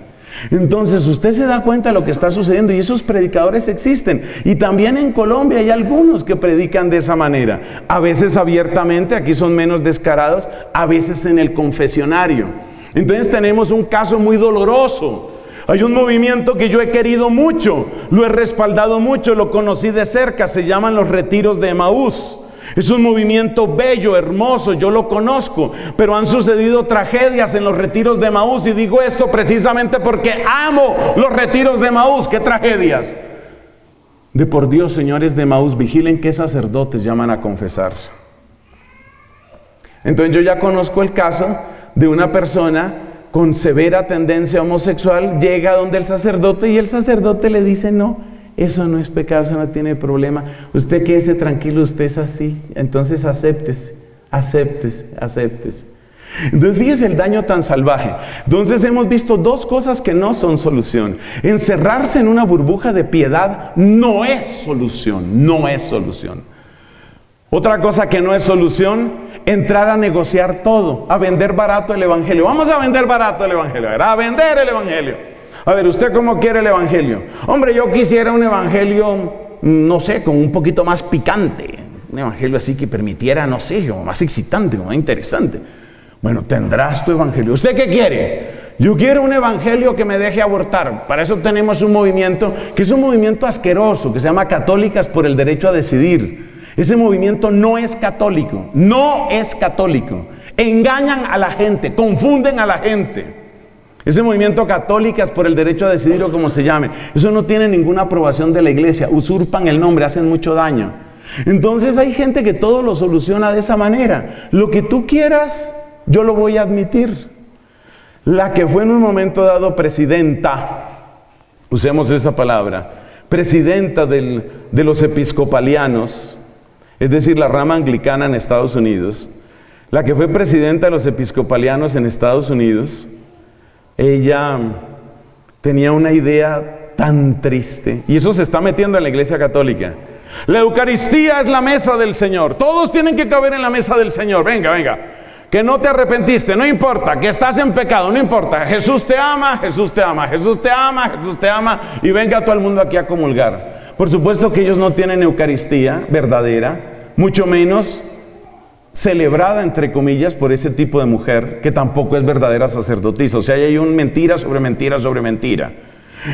Entonces usted se da cuenta de lo que está sucediendo y esos predicadores existen. Y también en Colombia hay algunos que predican de esa manera. A veces abiertamente, aquí son menos descarados, a veces en el confesionario. Entonces tenemos un caso muy doloroso. Hay un movimiento que yo he querido mucho, lo he respaldado mucho, lo conocí de cerca, se llaman los retiros de Emaús. Es un movimiento bello, hermoso, yo lo conozco, pero han sucedido tragedias en los retiros de Maús y digo esto precisamente porque amo los retiros de Maús, qué tragedias. De por Dios, señores de Maús, vigilen qué sacerdotes llaman a confesar. Entonces yo ya conozco el caso de una persona con severa tendencia homosexual, llega donde el sacerdote y el sacerdote le dice no eso no es pecado, eso no tiene problema. Usted quédese tranquilo, usted es así. Entonces acéptese, acéptese, acéptese. Entonces fíjese el daño tan salvaje. Entonces hemos visto dos cosas que no son solución. Encerrarse en una burbuja de piedad no es solución, no es solución. Otra cosa que no es solución, entrar a negociar todo, a vender barato el Evangelio. Vamos a vender barato el Evangelio, a vender el Evangelio. A ver, ¿usted cómo quiere el Evangelio? Hombre, yo quisiera un Evangelio, no sé, con un poquito más picante. Un Evangelio así que permitiera, no sé, más excitante, más interesante. Bueno, tendrás tu Evangelio. ¿Usted qué quiere? Yo quiero un evangelio que me deje abortar. Para eso tenemos un movimiento que es un movimiento asqueroso, que se llama Católicas por el Derecho a Decidir. Ese movimiento no es católico, no es católico. Engañan a la gente, confunden a la gente. Ese movimiento católicas por el derecho a decidir o como se llame, eso no tiene ninguna aprobación de la iglesia, usurpan el nombre, hacen mucho daño. Entonces hay gente que todo lo soluciona de esa manera. Lo que tú quieras, yo lo voy a admitir. La que fue en un momento dado presidenta, usemos esa palabra, presidenta de los episcopalianos, es decir, la rama anglicana en Estados Unidos, la que fue presidenta de los episcopalianos en Estados Unidos, ella tenía una idea tan triste. Y eso se está metiendo en la iglesia católica. La Eucaristía es la mesa del Señor. Todos tienen que caber en la mesa del Señor. Venga, venga. Que no te arrepentiste, no importa. Que estás en pecado, no importa. Jesús te ama, Jesús te ama, Jesús te ama, Jesús te ama. Y venga todo el mundo aquí a comulgar. Por supuesto que ellos no tienen Eucaristía verdadera, mucho menos celebrada, entre comillas, por ese tipo de mujer que tampoco es verdadera sacerdotisa. O sea, hay un mentira sobre mentira sobre mentira.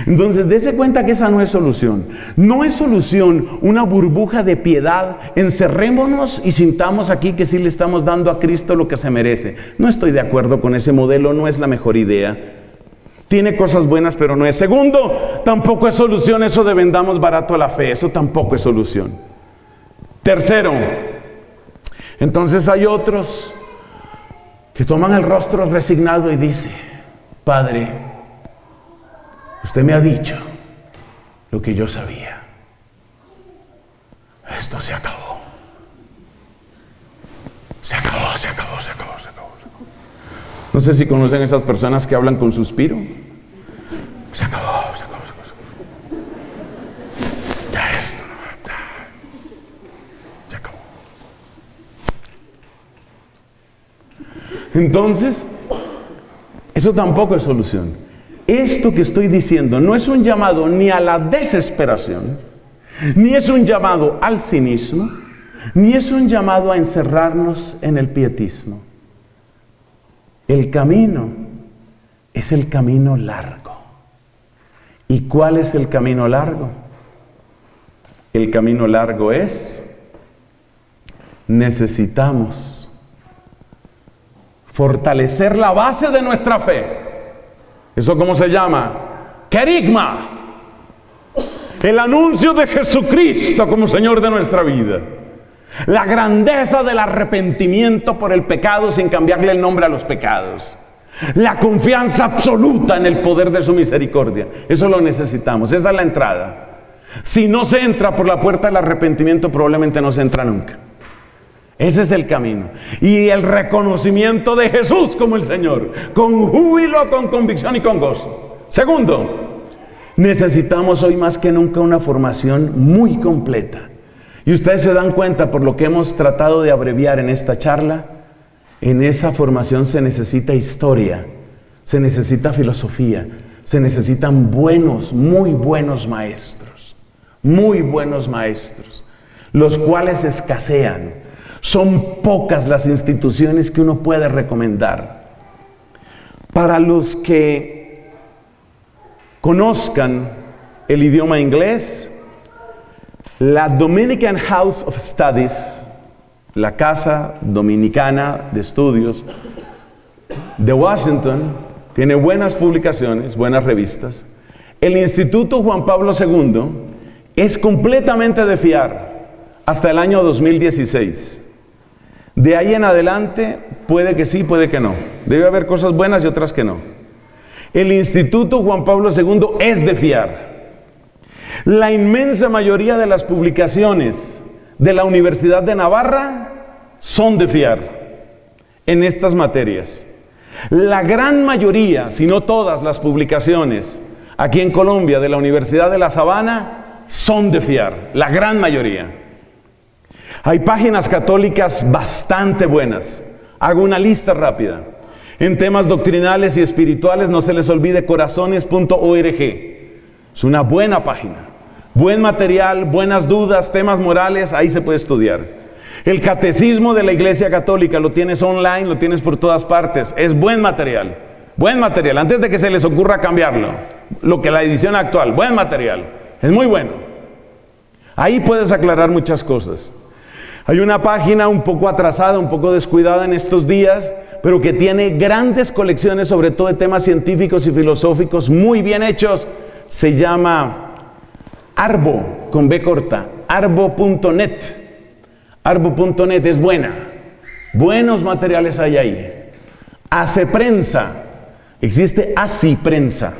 Entonces, dése cuenta que esa no es solución. No es solución una burbuja de piedad. Encerrémonos y sintamos aquí que sí le estamos dando a Cristo lo que se merece. No estoy de acuerdo con ese modelo, no es la mejor idea. Tiene cosas buenas, pero no es. Segundo, tampoco es solución eso de vendamos barato a la fe. Eso tampoco es solución. Tercero, entonces hay otros que toman el rostro resignado y dicen, Padre, usted me ha dicho lo que yo sabía. Esto se acabó. No sé si conocen esas personas que hablan con suspiro. Se acabó, se acabó. Entonces, eso tampoco es solución. Esto que estoy diciendo no es un llamado ni a la desesperación, ni es un llamado al cinismo, ni es un llamado a encerrarnos en el pietismo. El camino es el camino largo. ¿Y cuál es el camino largo? El camino largo es, necesitamos fortalecer la base de nuestra fe. ¿Eso cómo se llama? Querigma. El anuncio de Jesucristo como Señor de nuestra vida. La grandeza del arrepentimiento por el pecado sin cambiarle el nombre a los pecados. La confianza absoluta en el poder de su misericordia. Eso lo necesitamos. Esa es la entrada. Si no se entra por la puerta del arrepentimiento, probablemente no se entra nunca. Ese es el camino. Y el reconocimiento de Jesús como el Señor, con júbilo, con convicción y con gozo. Segundo, necesitamos hoy más que nunca una formación muy completa. Y ustedes se dan cuenta por lo que hemos tratado de abreviar en esta charla, en esa formación se necesita historia, se necesita filosofía, se necesitan buenos, muy buenos maestros, muy buenos maestros, los cuales escasean. Son pocas las instituciones que uno puede recomendar. Para los que conozcan el idioma inglés, la Dominican House of Studies, la Casa Dominicana de Estudios de Washington, tiene buenas publicaciones, buenas revistas. El Instituto Juan Pablo II es completamente de fiar hasta el año 2016. De ahí en adelante puede que sí, puede que no. Debe haber cosas buenas y otras que no. El Instituto Juan Pablo II es de fiar. La inmensa mayoría de las publicaciones de la Universidad de Navarra son de fiar en estas materias. La gran mayoría, si no todas las publicaciones aquí en Colombia de la Universidad de La Sabana son de fiar, la gran mayoría. Hay páginas católicas bastante buenas. Hago una lista rápida. En temas doctrinales y espirituales no se les olvide corazones.org. Es una buena página. Buen material, buenas dudas, temas morales, ahí se puede estudiar. El catecismo de la Iglesia Católica lo tienes online, lo tienes por todas partes. Es buen material. Buen material. Antes de que se les ocurra cambiarlo. Lo que la edición actual. Buen material. Es muy bueno. Ahí puedes aclarar muchas cosas. Hay una página un poco atrasada, un poco descuidada en estos días, pero que tiene grandes colecciones sobre todo de temas científicos y filosóficos muy bien hechos. Se llama Arbo, con B corta, arbo.net. Arbo.net es buena. Buenos materiales hay ahí. Hace prensa. Existe Así Prensa.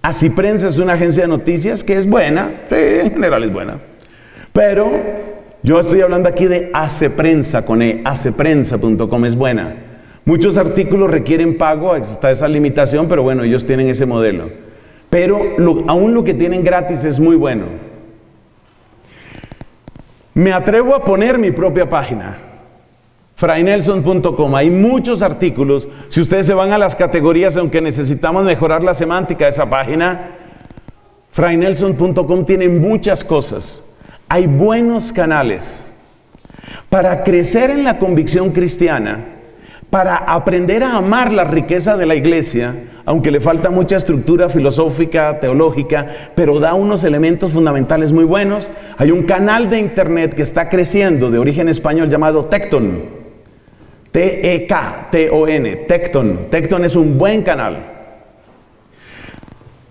Así Prensa es una agencia de noticias que es buena, sí, en general es buena. Pero yo estoy hablando aquí de Hace Prensa con E, haceprensa.com es buena. Muchos artículos requieren pago, está esa limitación, pero bueno, ellos tienen ese modelo. Pero aún lo que tienen gratis es muy bueno. Me atrevo a poner mi propia página, frainelson.com. Hay muchos artículos. Si ustedes se van a las categorías, aunque necesitamos mejorar la semántica de esa página, frainelson.com tiene muchas cosas. Hay buenos canales para crecer en la convicción cristiana, para aprender a amar la riqueza de la iglesia, aunque le falta mucha estructura filosófica, teológica, pero da unos elementos fundamentales muy buenos. Hay un canal de internet que está creciendo de origen español llamado Tecton. T-E-K-T-O-N, Tecton. Tecton es un buen canal.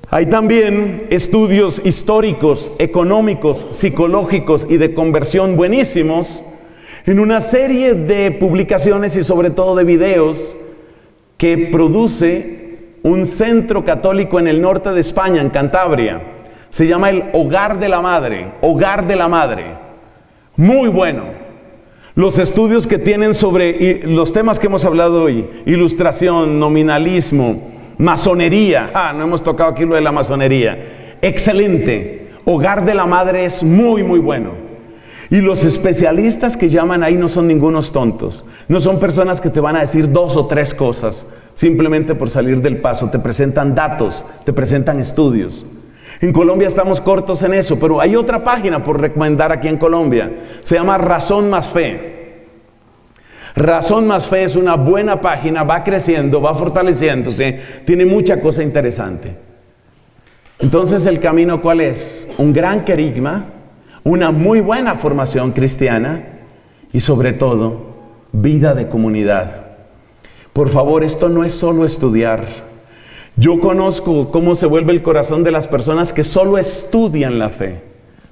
Hay también estudios históricos, económicos, psicológicos y de conversión buenísimos en una serie de publicaciones y sobre todo de videos que produce un centro católico en el norte de España, en Cantabria. Se llama el Hogar de la Madre, Hogar de la Madre. Muy bueno. Los estudios que tienen sobre los temas que hemos hablado hoy, ilustración, nominalismo, Masonería. Ah, no hemos tocado aquí lo de la masonería. Excelente. Hogar de la Madre es muy, muy bueno. Y los especialistas que llaman ahí no son ningunos tontos. No son personas que te van a decir dos o tres cosas simplemente por salir del paso. Te presentan datos, te presentan estudios. En Colombia estamos cortos en eso, pero hay otra página por recomendar aquí en Colombia. Se llama Razón más Fe. Razón más Fe es una buena página, va creciendo, va fortaleciéndose, tiene mucha cosa interesante. Entonces el camino cuál es? Un gran querigma, una muy buena formación cristiana y sobre todo vida de comunidad. Por favor, esto no es solo estudiar. Yo conozco cómo se vuelve el corazón de las personas que solo estudian la fe.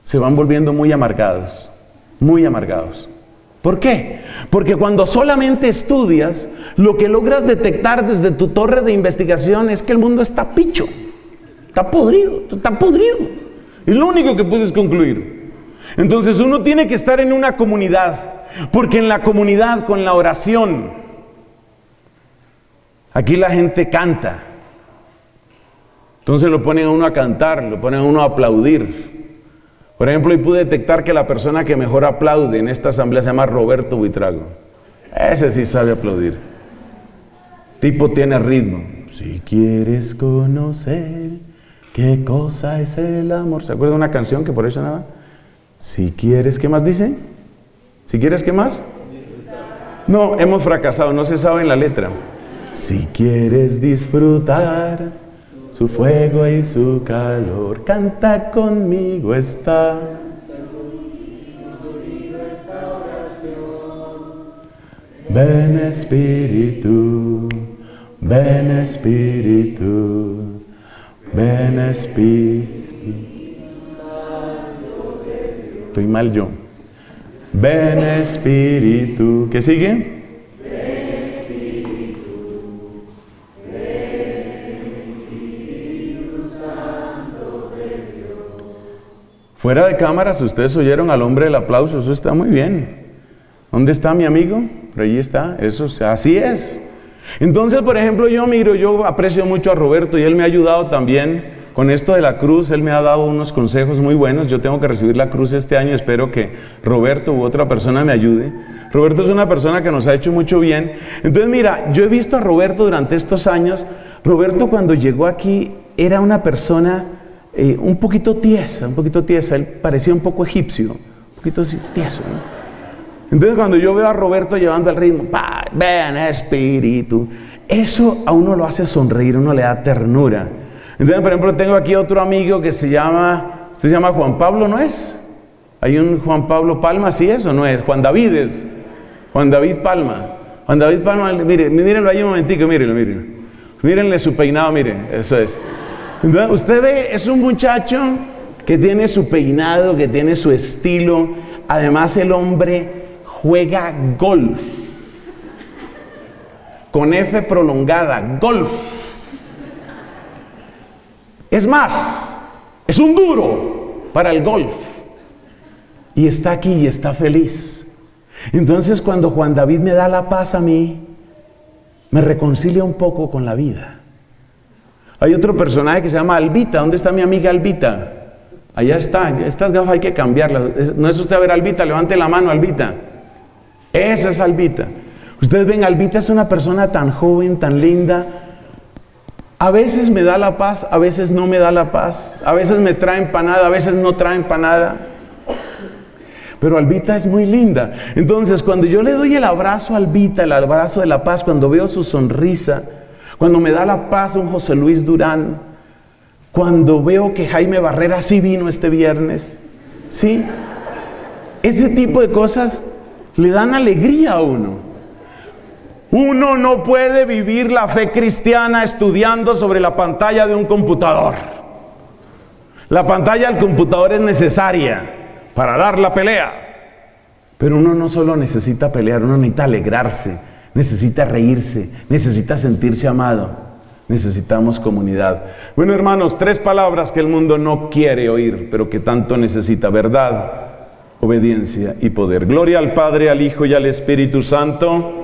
Se van volviendo muy amargados, muy amargados. ¿Por qué? Porque cuando solamente estudias, lo que logras detectar desde tu torre de investigación es que el mundo está picho, está podrido, está podrido. Es lo único que puedes concluir. Entonces uno tiene que estar en una comunidad, porque en la comunidad con la oración, aquí la gente canta. Entonces lo ponen a uno a cantar, lo ponen a uno a aplaudir. Por ejemplo, hoy pude detectar que la persona que mejor aplaude en esta asamblea se llama Roberto Buitrago. Ese sí sabe aplaudir. Tipo tiene ritmo. Si quieres conocer qué cosa es el amor. ¿Se acuerda de una canción que por eso nada? Si quieres, ¿qué más dice? Si quieres, ¿qué más? No, hemos fracasado, no se sabe en la letra. Si quieres disfrutar su fuego y su calor, canta conmigo está. Ven Espíritu, ven Espíritu, ven Espíritu. Estoy mal yo. Ven Espíritu. ¿Qué sigue? Fuera de cámaras, ustedes oyeron al hombre del aplauso, eso está muy bien. ¿Dónde está mi amigo? Por ahí está, eso, así es. Entonces, por ejemplo, yo miro, yo aprecio mucho a Roberto y él me ha ayudado también con esto de la cruz, él me ha dado unos consejos muy buenos. Yo tengo que recibir la cruz este año, espero que Roberto u otra persona me ayude. Roberto es una persona que nos ha hecho mucho bien. Entonces, mira, yo he visto a Roberto durante estos años. Roberto cuando llegó aquí era una persona eh, un poquito tiesa, un poquito tiesa, él parecía un poco egipcio, un poquito tieso. Entonces cuando yo veo a Roberto llevando el ritmo, ven espíritu, eso a uno lo hace sonreír, uno le da ternura. Entonces, por ejemplo, tengo aquí otro amigo que se llama, ¿usted se llama Juan Pablo, no es? Hay un Juan Pablo Palma, ¿sí es o no es? Juan David es. Juan David Palma. Juan David Palma, mire, mírenlo ahí un momentico, mírenlo, mírenlo. Mírenle su peinado, mire, eso es. Usted ve, es un muchacho que tiene su peinado, que tiene su estilo. Además, el hombre juega golf. Con F prolongada, golf. Es más, es un duro para el golf. Y está aquí y está feliz. Entonces cuando Juan David me da la paz a mí, me reconcilia un poco con la vida. Hay otro personaje que se llama Albita. ¿Dónde está mi amiga Albita? Allá está. Estas gafas hay que cambiarlas. No es usted a ver Albita, levante la mano, Albita. Esa es Albita. Ustedes ven, Albita es una persona tan joven, tan linda. A veces me da la paz, a veces no me da la paz. A veces me trae empanada, a veces no trae empanada. Pero Albita es muy linda. Entonces, cuando yo le doy el abrazo a Albita, el abrazo de la paz, cuando veo su sonrisa, cuando me da la paz un José Luis Durán, cuando veo que Jaime Barrera sí vino este viernes, ¿sí? Ese tipo de cosas le dan alegría a uno. Uno no puede vivir la fe cristiana estudiando sobre la pantalla de un computador. La pantalla del computador es necesaria para dar la pelea. Pero uno no solo necesita pelear, uno necesita alegrarse, necesita reírse, necesita sentirse amado. Necesitamos comunidad. Bueno, hermanos, tres palabras que el mundo no quiere oír, pero que tanto necesita. Verdad, obediencia y poder. Gloria al Padre, al Hijo y al Espíritu Santo